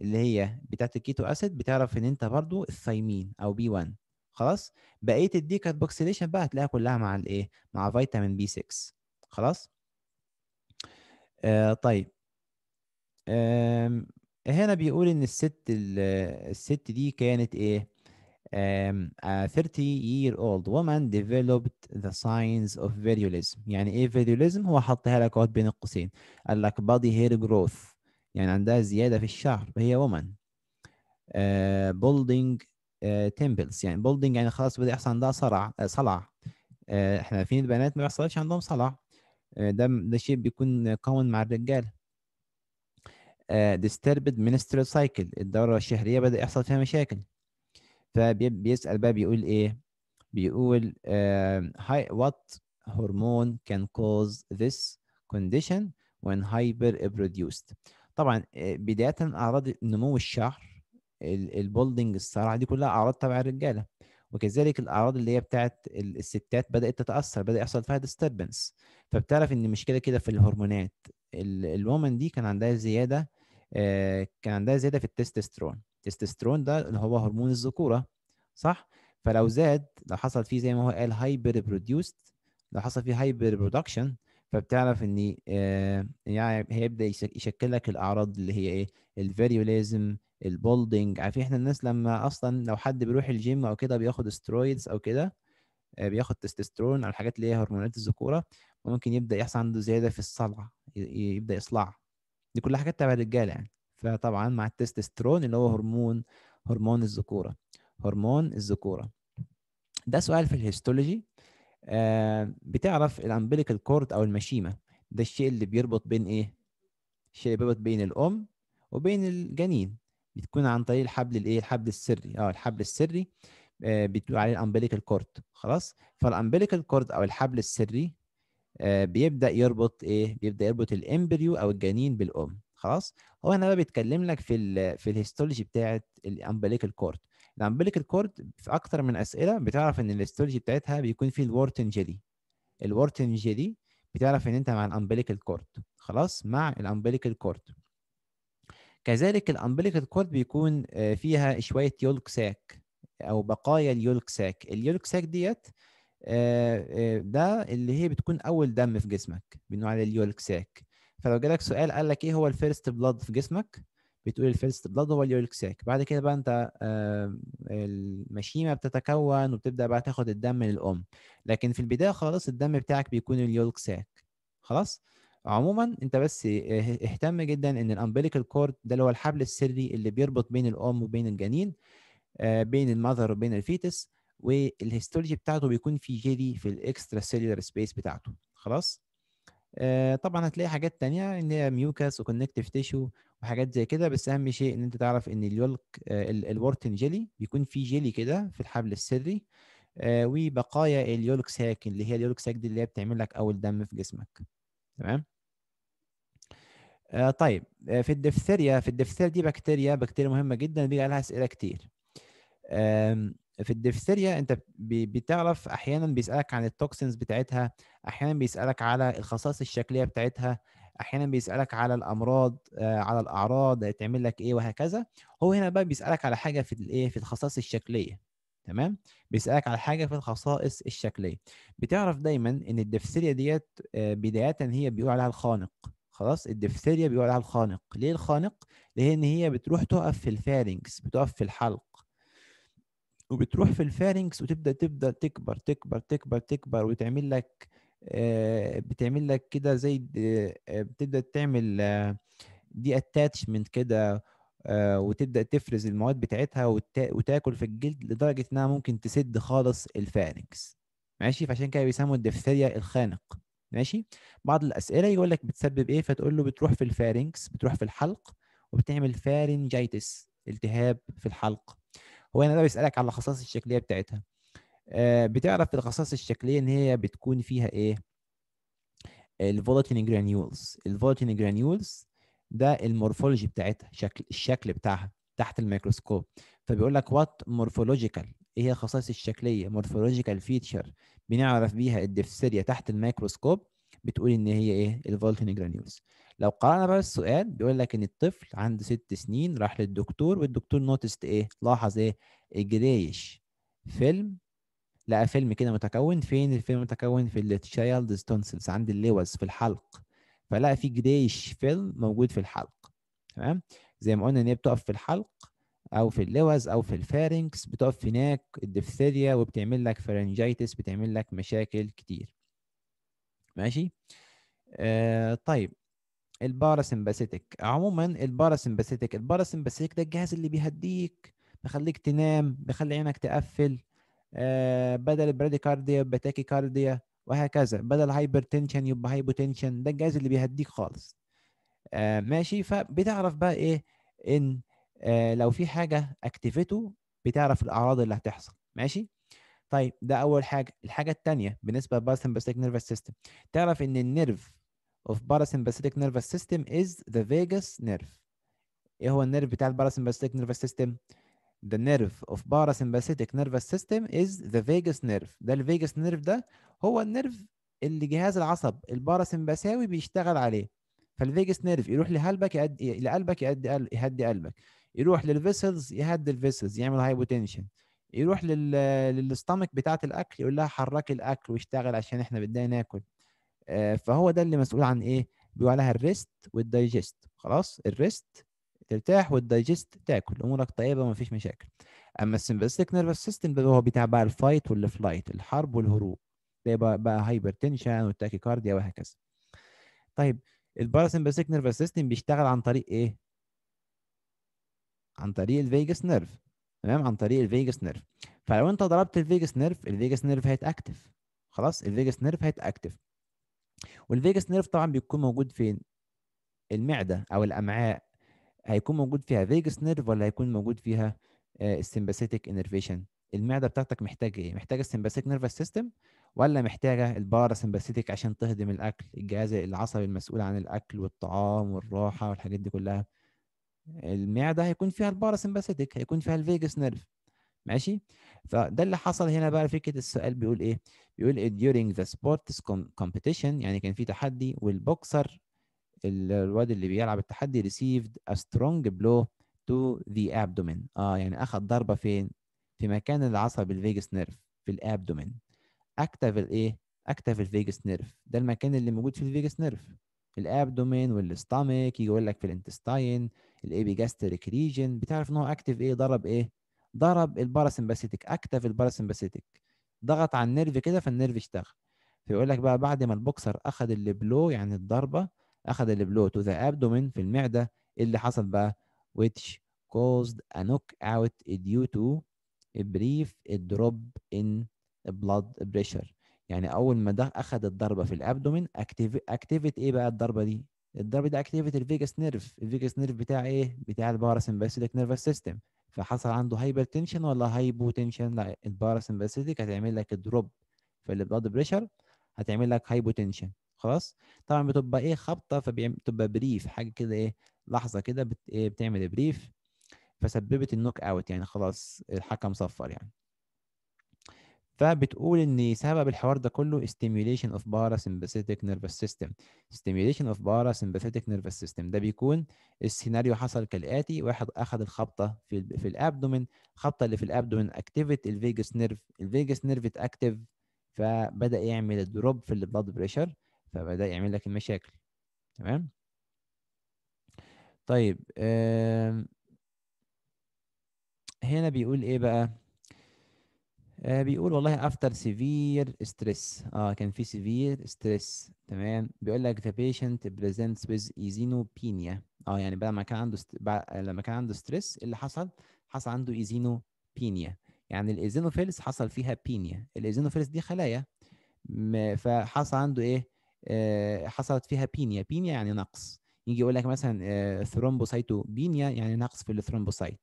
اللي هي بتاعة ال keto acid بتعرف إن أنت برضو ال thiamine أو B 1 خلاص؟ بقية ال decarboxylation بقى هتلاقيها كلها مع الايه مع فيتامين B 6 خلاص؟ آه طيب. آم، هنا بيقول إن الست ال- الست دي كانت إيه؟ Um, a 30 year old woman developed the signs of virulism يعني إيه virulism هو حطها لك اهوت بين القوسين. قال لك body hair growth. يعني عندها زيادة في الشعر. وهي woman. uh, balding uh, temples. يعني balding يعني خلاص بدأ يحصل عندها صرع uh, صلع. آه، إحنا عارفين البنات ما بيحصلش عندهم صلع. آه، ده ده شيء بيكون common مع الرجاله آه، disturbed menstrual cycle. الدورة الشهرية بدأ يحصل فيها مشاكل. فبيسأل بقى بيقول إيه؟ بيقول hi, what hormone can cause this condition when hyper طبعا آه، بداية أعراض نمو الشعر ال balding الصلع دي كلها أعراض تبع الرجالة. وكذلك الأعراض اللي هي بتاعت ال- الستات بدأت تتأثر بدأ يحصل فيها disturbance. فبتعرف إن مش كده في الهرمونات. ال- ال woman دي كان عندها زيادة آه، كان عندها زيادة في التستوستيرون. التستوستيرون ده اللي هو هرمون الذكورة صح؟ فلو زاد لو حصل فيه زي ما هو قال hyper produced لو حصل فيه hyper production فبتعرف إن آه، يعني هيبدأ يشك- يشكل لك الأعراض اللي هي إيه؟ ال virilism ال balding عارفين إحنا الناس لما أصلا لو حد بيروح الجيم أو كده بياخد steroids أو كده آه، بياخد تستوستيرون أو الحاجات اللي هي هرمونات الذكورة ممكن يبدأ يحصل عنده زيادة في الصلع يبدأ يصلع. دي كلها حاجات تبع الرجاله يعني. فطبعا مع التستوستيرون اللي هو هرمون هرمون الذكورة هرمون الذكورة. ده سؤال في ال histology. آه بتعرف ال umbilical cord أو المشيمة؟ ده الشيء اللي بيربط بين إيه؟ الشيء اللي بيربط بين الأم وبين الجنين. بتكون عن طريق الحبل الإيه؟ الحبل السري. آه الحبل السري آه بتقول عليه ال umbilical cord خلاص؟ فال umbilical cord أو الحبل السري آه بيبدأ يربط إيه؟ بيبدأ يربط ال embryo أو الجنين بالأم. خلاص. هو هنا بقى بيتكلم لك في ال في ال histology بتاعت ال umbilical cord ال umbilical cord في أكتر من أسئلة بتعرف إن ال histology بتاعتها بيكون فيه ال Wharton jelly ال Wharton jelly بتعرف إن أنت مع ال umbilical cord خلاص مع ال umbilical cord كذلك ال umbilical cord بيكون آه، فيها شوية yolk sac أو بقايا ال yolk sac. ال yolk sac ديت آه، آه، ده اللي هي بتكون أول دم في جسمك بنقول عليه ال yolk sac. فلو جالك سؤال قال لك إيه هو ال first blood في جسمك؟ بتقول ال first blood هو ال yolk sac بعد كده بقى أنت آه، المشيمة بتتكون وبتبدأ بقى تاخد الدم من الام لكن في البداية خالص الدم بتاعك بيكون ال yolk sac خلاص؟ عموما أنت بس اه- اهتم جدا إن ال umbilical cord ده اللي هو الحبل السري اللي بيربط بين الأم وبين الجنين آه، بين ال mother وبين ال fetus وال histology بتاعته بيكون في جيلي في ال extracellular space بتاعته. خلاص؟ آه، طبعا هتلاقي حاجات تانية إن هي mucous و connective tissue وحاجات زي كده بس أهم شيء إن أنت تعرف إن ال yolk آه، ال- ال Wharton jelly بيكون في جيلي كده في الحبل السري آه، وبقايا ال yolk sac اللي هي ال yolk sac دي اللي هي بتعمل لك أول دم في جسمك. تمام؟ آه، طيب آه، في الدفتريا في الدفتريا دي بكتيريا بكتيريا مهمة جدا بيجي عليها أسئلة كتير. في الدفتريا انت بتعرف أحيانا بيسألك عن ال toxins بتاعتها أحيانا بيسألك على الخصائص الشكلية بتاعتها أحيانا بيسألك على الأمراض آه، على الأعراض تعمل لك إيه وهكذا. هو هنا بقى بيسألك على حاجة في الايه في الخصائص الشكلية تمام؟ بيسألك على حاجة في الخصائص الشكلية. بتعرف دايما إن الدفتريا ديت آه، بداية هي بيقول عليها الخانق خلاص؟ الدفتريا بيقول عليها الخانق. ليه الخانق؟ لأن هي بتروح تقف في ال pharynx بتقف في الحلق. وبتروح في ال pharynx وتبدأ تبدأ تكبر تكبر تكبر تكبر وتعمل لك آه، بتعمل لك كده زي آه، بتبدأ تعمل آه، دي attachment كده آه، وتبدأ تفرز المواد بتاعتها وتا- وتاكل في الجلد لدرجة إنها ممكن تسد خالص ال pharynx ماشي؟ فعشان كده بيسموا الدفتريا الخانق. ماشي؟ بعض الأسئلة يقول لك بتسبب إيه؟ فتقول له بتروح في ال pharynx بتروح في الحلق وبتعمل pharyngitis التهاب في الحلق. هو هنا ده بيسألك على الخصائص الشكلية بتاعتها. آه بتعرف الخصائص الشكلية إن هي بتكون فيها إيه؟ ال volutin granules ال volutin granules ده ال morphology بتاعتها شكل الشكل بتاعها تحت الميكروسكوب. فبيقول لك what morphological إيه هي الخصائص الشكلية؟ morphological feature بنعرف بيها الدفتريا تحت الميكروسكوب بتقول إن هي إيه؟ ال volutin granules لو قرانا بقى السؤال بيقول لك إن الطفل عنده ست سنين راح للدكتور والدكتور noticed إيه؟ لاحظ إيه؟ greyish film لقى فيلم كده متكون. فين الفيلم متكون في ال child's tonsils عند اللوز في الحلق. فلقى في greyish film موجود في الحلق. تمام؟ زي ما قلنا إن هي بتقف في الحلق أو في اللوز أو في ال pharynx بتقف هناك الدفتريا وبتعمل لك pharyngitis بتعمل لك مشاكل كتير. ماشي؟ آه طيب ال parasympathetic عموما ال parasympathetic ال parasympathetic ده الجهاز اللي بيهديك بيخليك تنام بيخلي عينك تقفل آه بدل ال bradycardia يبقى tachycardia وهكذا بدل hypertension يبقى hypotension ده الجهاز اللي بيهديك خالص. آه ماشي؟ فبتعرف بقى إيه؟ إن آه لو في حاجة activated بتعرف الأعراض اللي هتحصل. ماشي؟ طيب ده أول حاجة. الحاجة الثانية بالنسبة لل parasympathetic nervous system تعرف إن ال nerve of parasympathetic nervous system is the vagus nerve. إيه هو ال nerve بتاع ال parasympathetic nervous system the nerve of parasympathetic nervous system is the vagus nerve. ده ال vagus nerve ده هو ال nerve اللي جهاز العصب الباراسمباثاوي بيشتغل عليه. فال vagus nerve يروح لقلبك يهدي لقلبك يهدي قل- يهدي قلبك. يروح لل vessels يهدي ال vessels يعمل hypotension يروح لل لل stomach بتاعة الأكل يقول لها حركي الأكل واشتغل عشان إحنا بدنا ناكل. آه، فهو ده اللي مسؤول عن إيه؟ بيقول عليها ال rest وال digest خلاص ال rest ترتاح وال digest تاكل. أمورك طيبة ومفيش مشاكل. أما ال sympathetic nervous system ده هو بتاع بقى ال fight وال flight الحرب والهروب. ده بقى, بقى hypertension وال tachycardia وهكذا. طيب ال parasympathetic nervous system بيشتغل عن طريق إيه؟ عن طريق ال vagus nerve تمام عن طريق ال vagus nerve. فلو انت ضربت ال vagus nerve ال vagus nerve هيت activate. خلاص ال vagus nerve هيت activate. وال vagus nerve طبعا بيكون موجود فين؟ المعدة أو الأمعاء. هيكون موجود فيها vagus nerve ولا هيكون موجود فيها ال sympathetic innervation؟ المعدة بتاعتك محتاجة إيه؟ محتاجة ال sympathetic nervous system ولا محتاجة ال parasympathetic عشان تهضم الأكل؟ الجهاز العصبي المسؤول عن الأكل والطعام والراحة والحاجات دي كلها. المعده هيكون فيها ال parasympathetic هيكون فيها ال vagus nerve. ماشي؟ فده اللي حصل هنا بقى فكره السؤال بيقول إيه؟ بيقول during the sports com- competition يعني كان في تحدي والبوكسر ال- الواد اللي بيلعب التحدي received a strong blow to the abdomen. آه يعني اخذ ضربة فين؟ في مكان العصب ال vagus nerve في ال abdomen activate الايه activate ال vagus nerve. ده المكان اللي موجود في ال vagus nerve. ال abdomen وال stomach يجي يقول لك في ال intestine ال epigastric region بتعرف إن هو activate إيه؟ ضرب إيه؟ ضرب ال parasympathetic activate ال parasympathetic ضغط على ال nerve كده فال nerve اشتغل. فيقول لك بقى بعد ما البوكسر اخذ ال blow يعني الضربة اخذ ال blow to the abdomen في المعدة اللي حصل بقى؟ which caused a knockout due to a brief drop in blood pressure. يعني أول ما ده اخذ الضربة في ال abdomen activate إيه بقى الضربة دي؟ الضربة دي activate ال vagus nerve ال vagus nerve بتاع إيه؟ بتاع ال parasympathetic nervous system. فحصل عنده hypertension ولا hypotension لا ال parasympathetic هتعمل لك drop في ال blood pressure هتعمل لك hypotension خلاص؟ طبعا بتبقى إيه؟ خبطة فبتبقى brief حاجة كده إيه؟ لحظة كده بت... إيه؟ بتعمل brief فسببت ال knockout يعني خلاص الحكم صفر يعني. فبتقول إن سبب الحوار ده كله stimulation of parasympathetic nervous system. stimulation of parasympathetic nervous system ده بيكون السيناريو حصل كالآتي واحد أخذ الخبطة في ال في ال abdomen الخبطه اللي في الأبدومين اكتيفيت الفيجاس نيرف الفيجاس نيرف اتاكتيف فبدأ يعمل ال drop في ال blood pressure فبدأ يعمل لك المشاكل. تمام؟ طيب هنا بيقول إيه بقى؟ آه بيقول والله after severe stress. آه كان في severe stress. تمام. بيقول لك the patient presents with eosinopenia آه يعني بعد ما كان عنده ست... بعد... لما كان عنده stress اللي حصل؟ حصل عنده eosinopenia يعني ال eosinophils حصل فيها penia ال eosinophils دي خلايا. فحصل عنده إيه؟ آه حصلت فيها penia penia يعني نقص. يجي يقول لك مثلا آه يعني نقص في ال thrombocyte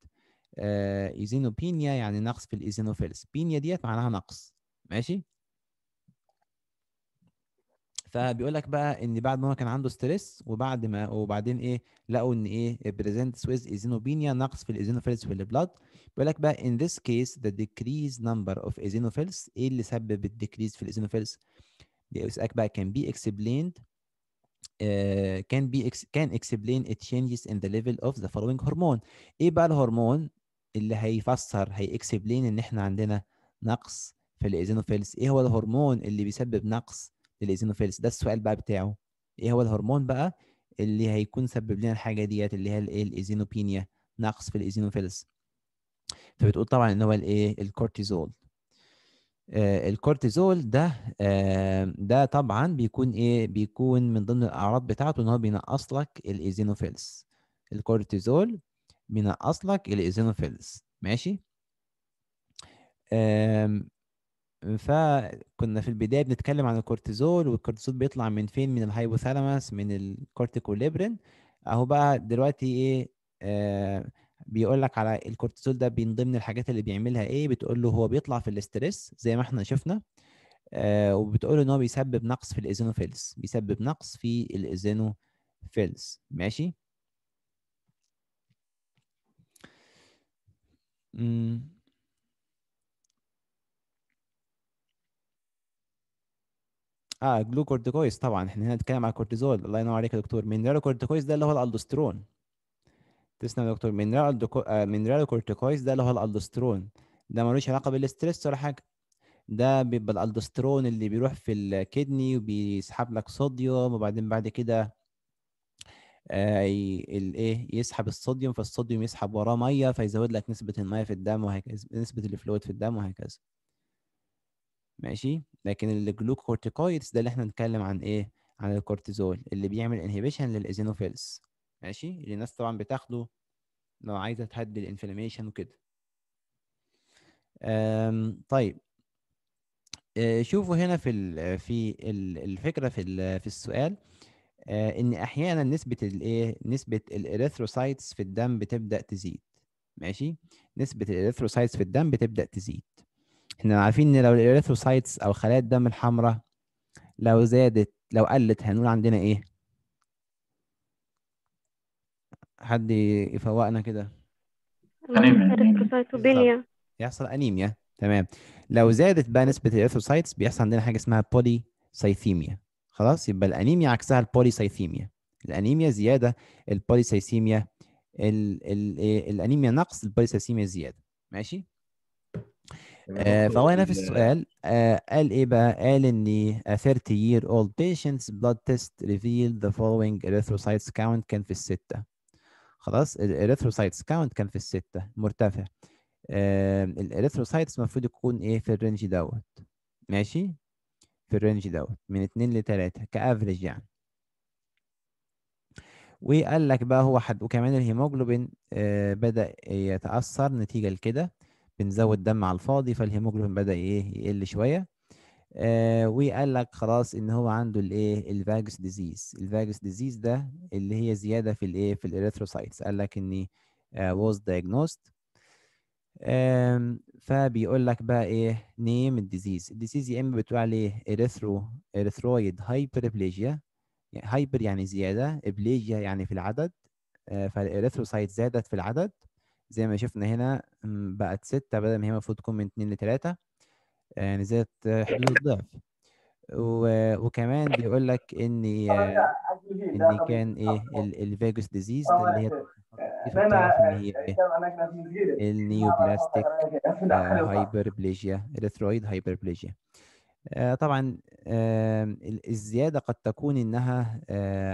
eosinopenia يعني نقص في ال eosinophils penia ديت معناها نقص. ماشي؟ فبيقول لك بقى إن بعد ما هو كان عنده stress وبعد ما وبعدين إيه لقوا إن إيه presents with eosinopenia نقص في ال eosinophils في ال blood بيقول لك بقى in this case the decreased number of eosinophils. إيه اللي سبب ال decrease في ال eosinophils بيسألك بقى can be explained uh, can be can explained changes in the level of the following hormone. إيه بقى الهرمون؟ اللي هيفسر هي explain إن إحنا عندنا نقص في ال eosinophils إيه هو الهرمون اللي بيسبب نقص لل eosinophils ده السؤال بقى بتاعه. إيه هو الهرمون بقى اللي هيكون سبب لنا الحاجة ديت اللي هي الايه ال eosinopenia نقص في ال eosinophils فبتقول طبعا إن هو الايه الكورتيزول. آه الكورتيزول ده آه ده طبعا بيكون إيه بيكون من ضمن الأعراض بتاعته إن هو بينقص لك ال eosinophils الكورتيزول بينقص لك ال eosinophils ماشي؟ فكنا في البداية بنتكلم عن ال cortisol وال cortisol بيطلع من فين؟ من ال hypothalamus من ال corticoliberin أهو بقى دلوقتي إيه؟ بيقول لك على الكورتيزول ده من ضمن الحاجات اللي بيعملها إيه؟ بتقول له هو بيطلع في ال stress زي ما إحنا شفنا. آه وبتقول له إن هو بيسبب نقص في ال eosinophils بيسبب نقص في ال eosinophils ماشي؟ آه glucocorticoids طبعا. إحنا هنا بنتكلم على الكورتيزول الله ينور عليك يا دكتور. corticoids ده اللي هو الألدوسترون. تسلم يا دكتور. mineralo آه mineralocorticoids ده اللي هو الألدوسترون. ده ملوش علاقة بال stress ولا حاجة. ده بيبقى الألدوسترون اللي بيروح في ال kidney وبيسحب لك صوديوم وبعدين بعد كده آه الإيه يسحب الصوديوم فالصوديوم يسحب وراه مية فيزود لك نسبة المية في الدم وهكذا نسبة ال fluid في الدم وهكذا. ماشي؟ لكن ال glucocorticoids ده اللي إحنا بنتكلم عن إيه؟ عن الكورتيزول اللي بيعمل inhibition لل eosinophils ماشي؟ اللي الناس طبعا بتاخده لو عايزة تهدي ال inflammation وكده. طيب. آه شوفوا هنا في في ال الفكرة في في السؤال. آه إن أحيانا نسبة الإيه؟ نسبة ال erythrocytes في الدم بتبدأ تزيد. ماشي؟ نسبة ال erythrocytes في الدم بتبدأ تزيد. إحنا عارفين إن لو ال erythrocytes أو خلايا الدم الحمراء لو زادت لو قلت هنقول عندنا إيه؟ حد يفوقنا كده؟ أنيميا. erythrocytopenia يحصل أنيميا. تمام. لو زادت بقى نسبة ال erythrocytes بيحصل عندنا حاجة اسمها polycythemia خلاص؟ يبقى الأنيميا عكسها ال polycythemia الأنيميا زيادة ال polycythemia ال ال الأنيميا نقص ال polycythemia زيادة. ماشي؟ آه فهو هنا في السؤال آه قال إيه بقى؟ قال إن a 30 year old patient's blood test revealed the following erythrocytes count كان في الستة. خلاص؟ ال erythrocytes count كان في الستة. مرتفع. آه ال erythrocytes المفروض يكون إيه في ال range دوت. ماشي؟ في ال range دوت من اتنين لتلاتة ك average يعني. وقال لك بقى هو حد وكمان الهيموجلوبين آه بدأ يتأثر نتيجة لكده بنزود دم على الفاضي فالهيموجلوبين بدأ إيه يقل شوية. آه وقال لك خلاص إن هو عنده الايه ال Vaquez disease ال Vaquez disease ده اللي هي زيادة في الايه في ال erythrocytes قال لك إن آه was diagnosed. فبيقول لك بقى إيه name ال disease ال disease يا إما بتقول عليه erythro erythroid hyperplasia hyper يعني زيادة plasia يعني في العدد آه فال erythrocyte زادت في العدد. زي ما شفنا هنا بقت ستة بدل ما هي المفروض تكون من اتنين لتلاتة يعني زادت حدود الضعف وكمان بيقول لك إن إن كان إيه ال Vaquez disease ده اللي هي تعرف إن هي إيه ال neoplastic hyperplasia erythroid hyperplasia. طبعا الزيادة قد تكون إنها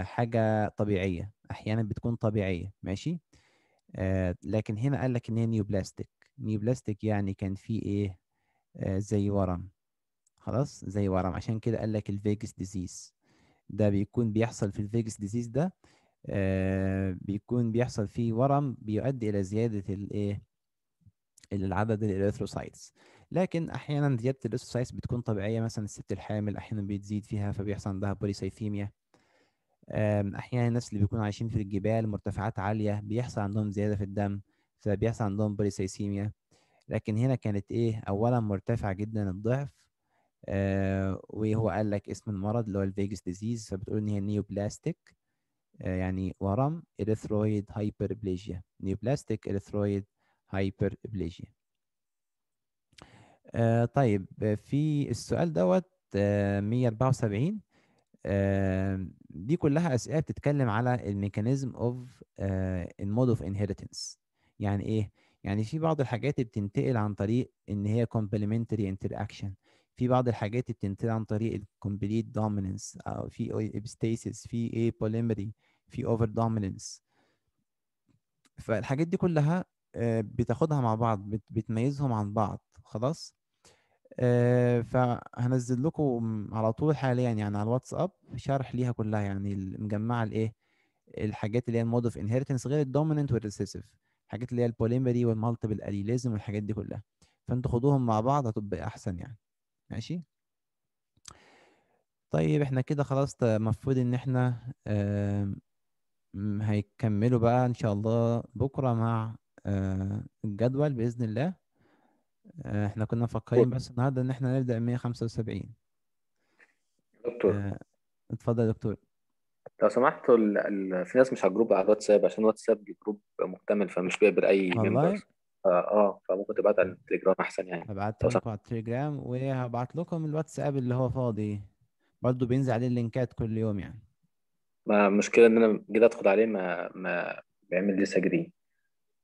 حاجة طبيعية أحيانا بتكون طبيعية ماشي؟ آه لكن هنا قال لك إن هي neoplastic. neoplastic يعني كان في إيه آه زي ورم. خلاص زي ورم. عشان كده قال لك ال Vaquez disease. ده بيكون بيحصل في ال Vaquez disease ده آه بيكون بيحصل فيه ورم بيؤدي إلى زيادة الايه العدد ال erythrocytes لكن أحيانا زيادة ال erythrocytes بتكون طبيعية مثلا الست الحامل أحيانا بتزيد فيها فبيحصل عندها polycythemia أحيانا الناس اللي بيكونوا عايشين في الجبال مرتفعات عالية بيحصل عندهم زيادة في الدم فبيحصل عندهم polycythemia لكن هنا كانت إيه اولا مرتفع جدا الضعف آه وهو قال لك اسم المرض اللي هو ال Vaquez disease فبتقول إن هي neoplastic آه يعني ورم erythroid hyperplasia neoplastic erythroid hyperplasia آه طيب في السؤال دوت آه 174 دي كلها أسئلة بتتكلم على ال mechanism of ال mode of inheritance يعني إيه؟ يعني في بعض الحاجات بتنتقل عن طريق إن هي complementary interaction. في بعض الحاجات بتنتقل عن طريق ال complete dominance أو في epistasis في إيه polymery في over dominance فالحاجات دي كلها بتاخدها مع بعض بتميزهم عن بعض. خلاص؟ آه فهنزل لكم على طول حاليا يعني على الواتساب شرح ليها كلها يعني مجمعه الايه الحاجات اللي هي ال mode of inheritance غير ال dominant وال recessive الحاجات اللي هي ال polymery وال multiple allelism والحاجات دي كلها. فانتوا خدوهم مع بعض هتبقى أحسن يعني. ماشي؟ طيب إحنا كده خلاص المفروض إن إحنا هيكملوا بقى إن شاء الله بكرة مع الجدول بإذن الله. إحنا كنا مفكرين بس النهاردة إن إحنا نبدأ 175 دكتور. اتفضل يا دكتور. لو سمحتوا ال... ال... في ناس مش على ال group على الواتساب عشان الواتساب group مكتمل فمش بيقبل أي والله؟ member آه فممكن تبعت على التليجرام أحسن يعني. هبعت لو لكم على التليجرام وهبعت لكم الواتساب اللي هو فاضي. برضه بينزل عليه اللينكات كل يوم يعني. ما المشكلة إن أنا جيت أدخل عليه ما ما بيعمل لي سجري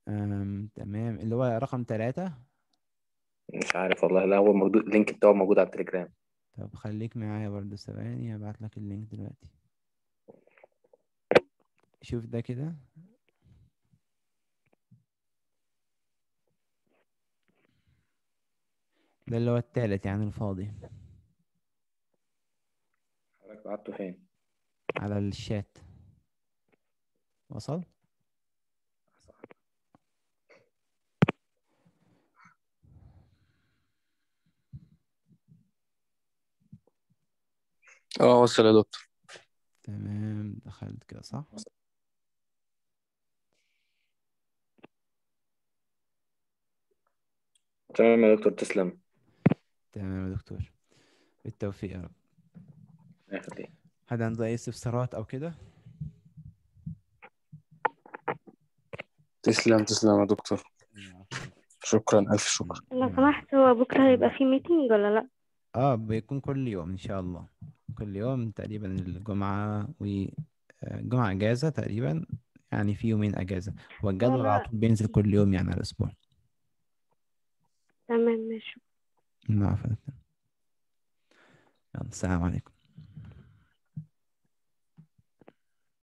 أم، تمام. اللي هو رقم ثلاثة مش عارف والله. لا هو موجود ال link بتاعه موجود على التليجرام. طب خليك معايا برضه ثواني هبعت لك ال link دلوقتي. شوف ده كده. ده اللي هو التالت يعني الفاضي. حضرتك بعته فين؟ على الشات. وصل آه وصل يا دكتور. تمام دخلت كده صح؟ تمام يا دكتور تسلم. تمام يا دكتور. بالتوفيق يا رب. الله يخليك. حد عنده أي استفسارات أو كده؟ تسلم تسلم يا دكتور. شكرا ألف شكر. لو سمحت هو بكرة هيبقى في ميتنج ولا لأ؟ آه بيكون كل يوم إن شاء الله. كل يوم تقريبا الجمعة والجمعة إجازة تقريبا. يعني في يومين إجازة. هو الجدول على لا. طول بينزل كل يوم يعني على الأسبوع. تمام ماشي. نعم يلا السلام عليكم.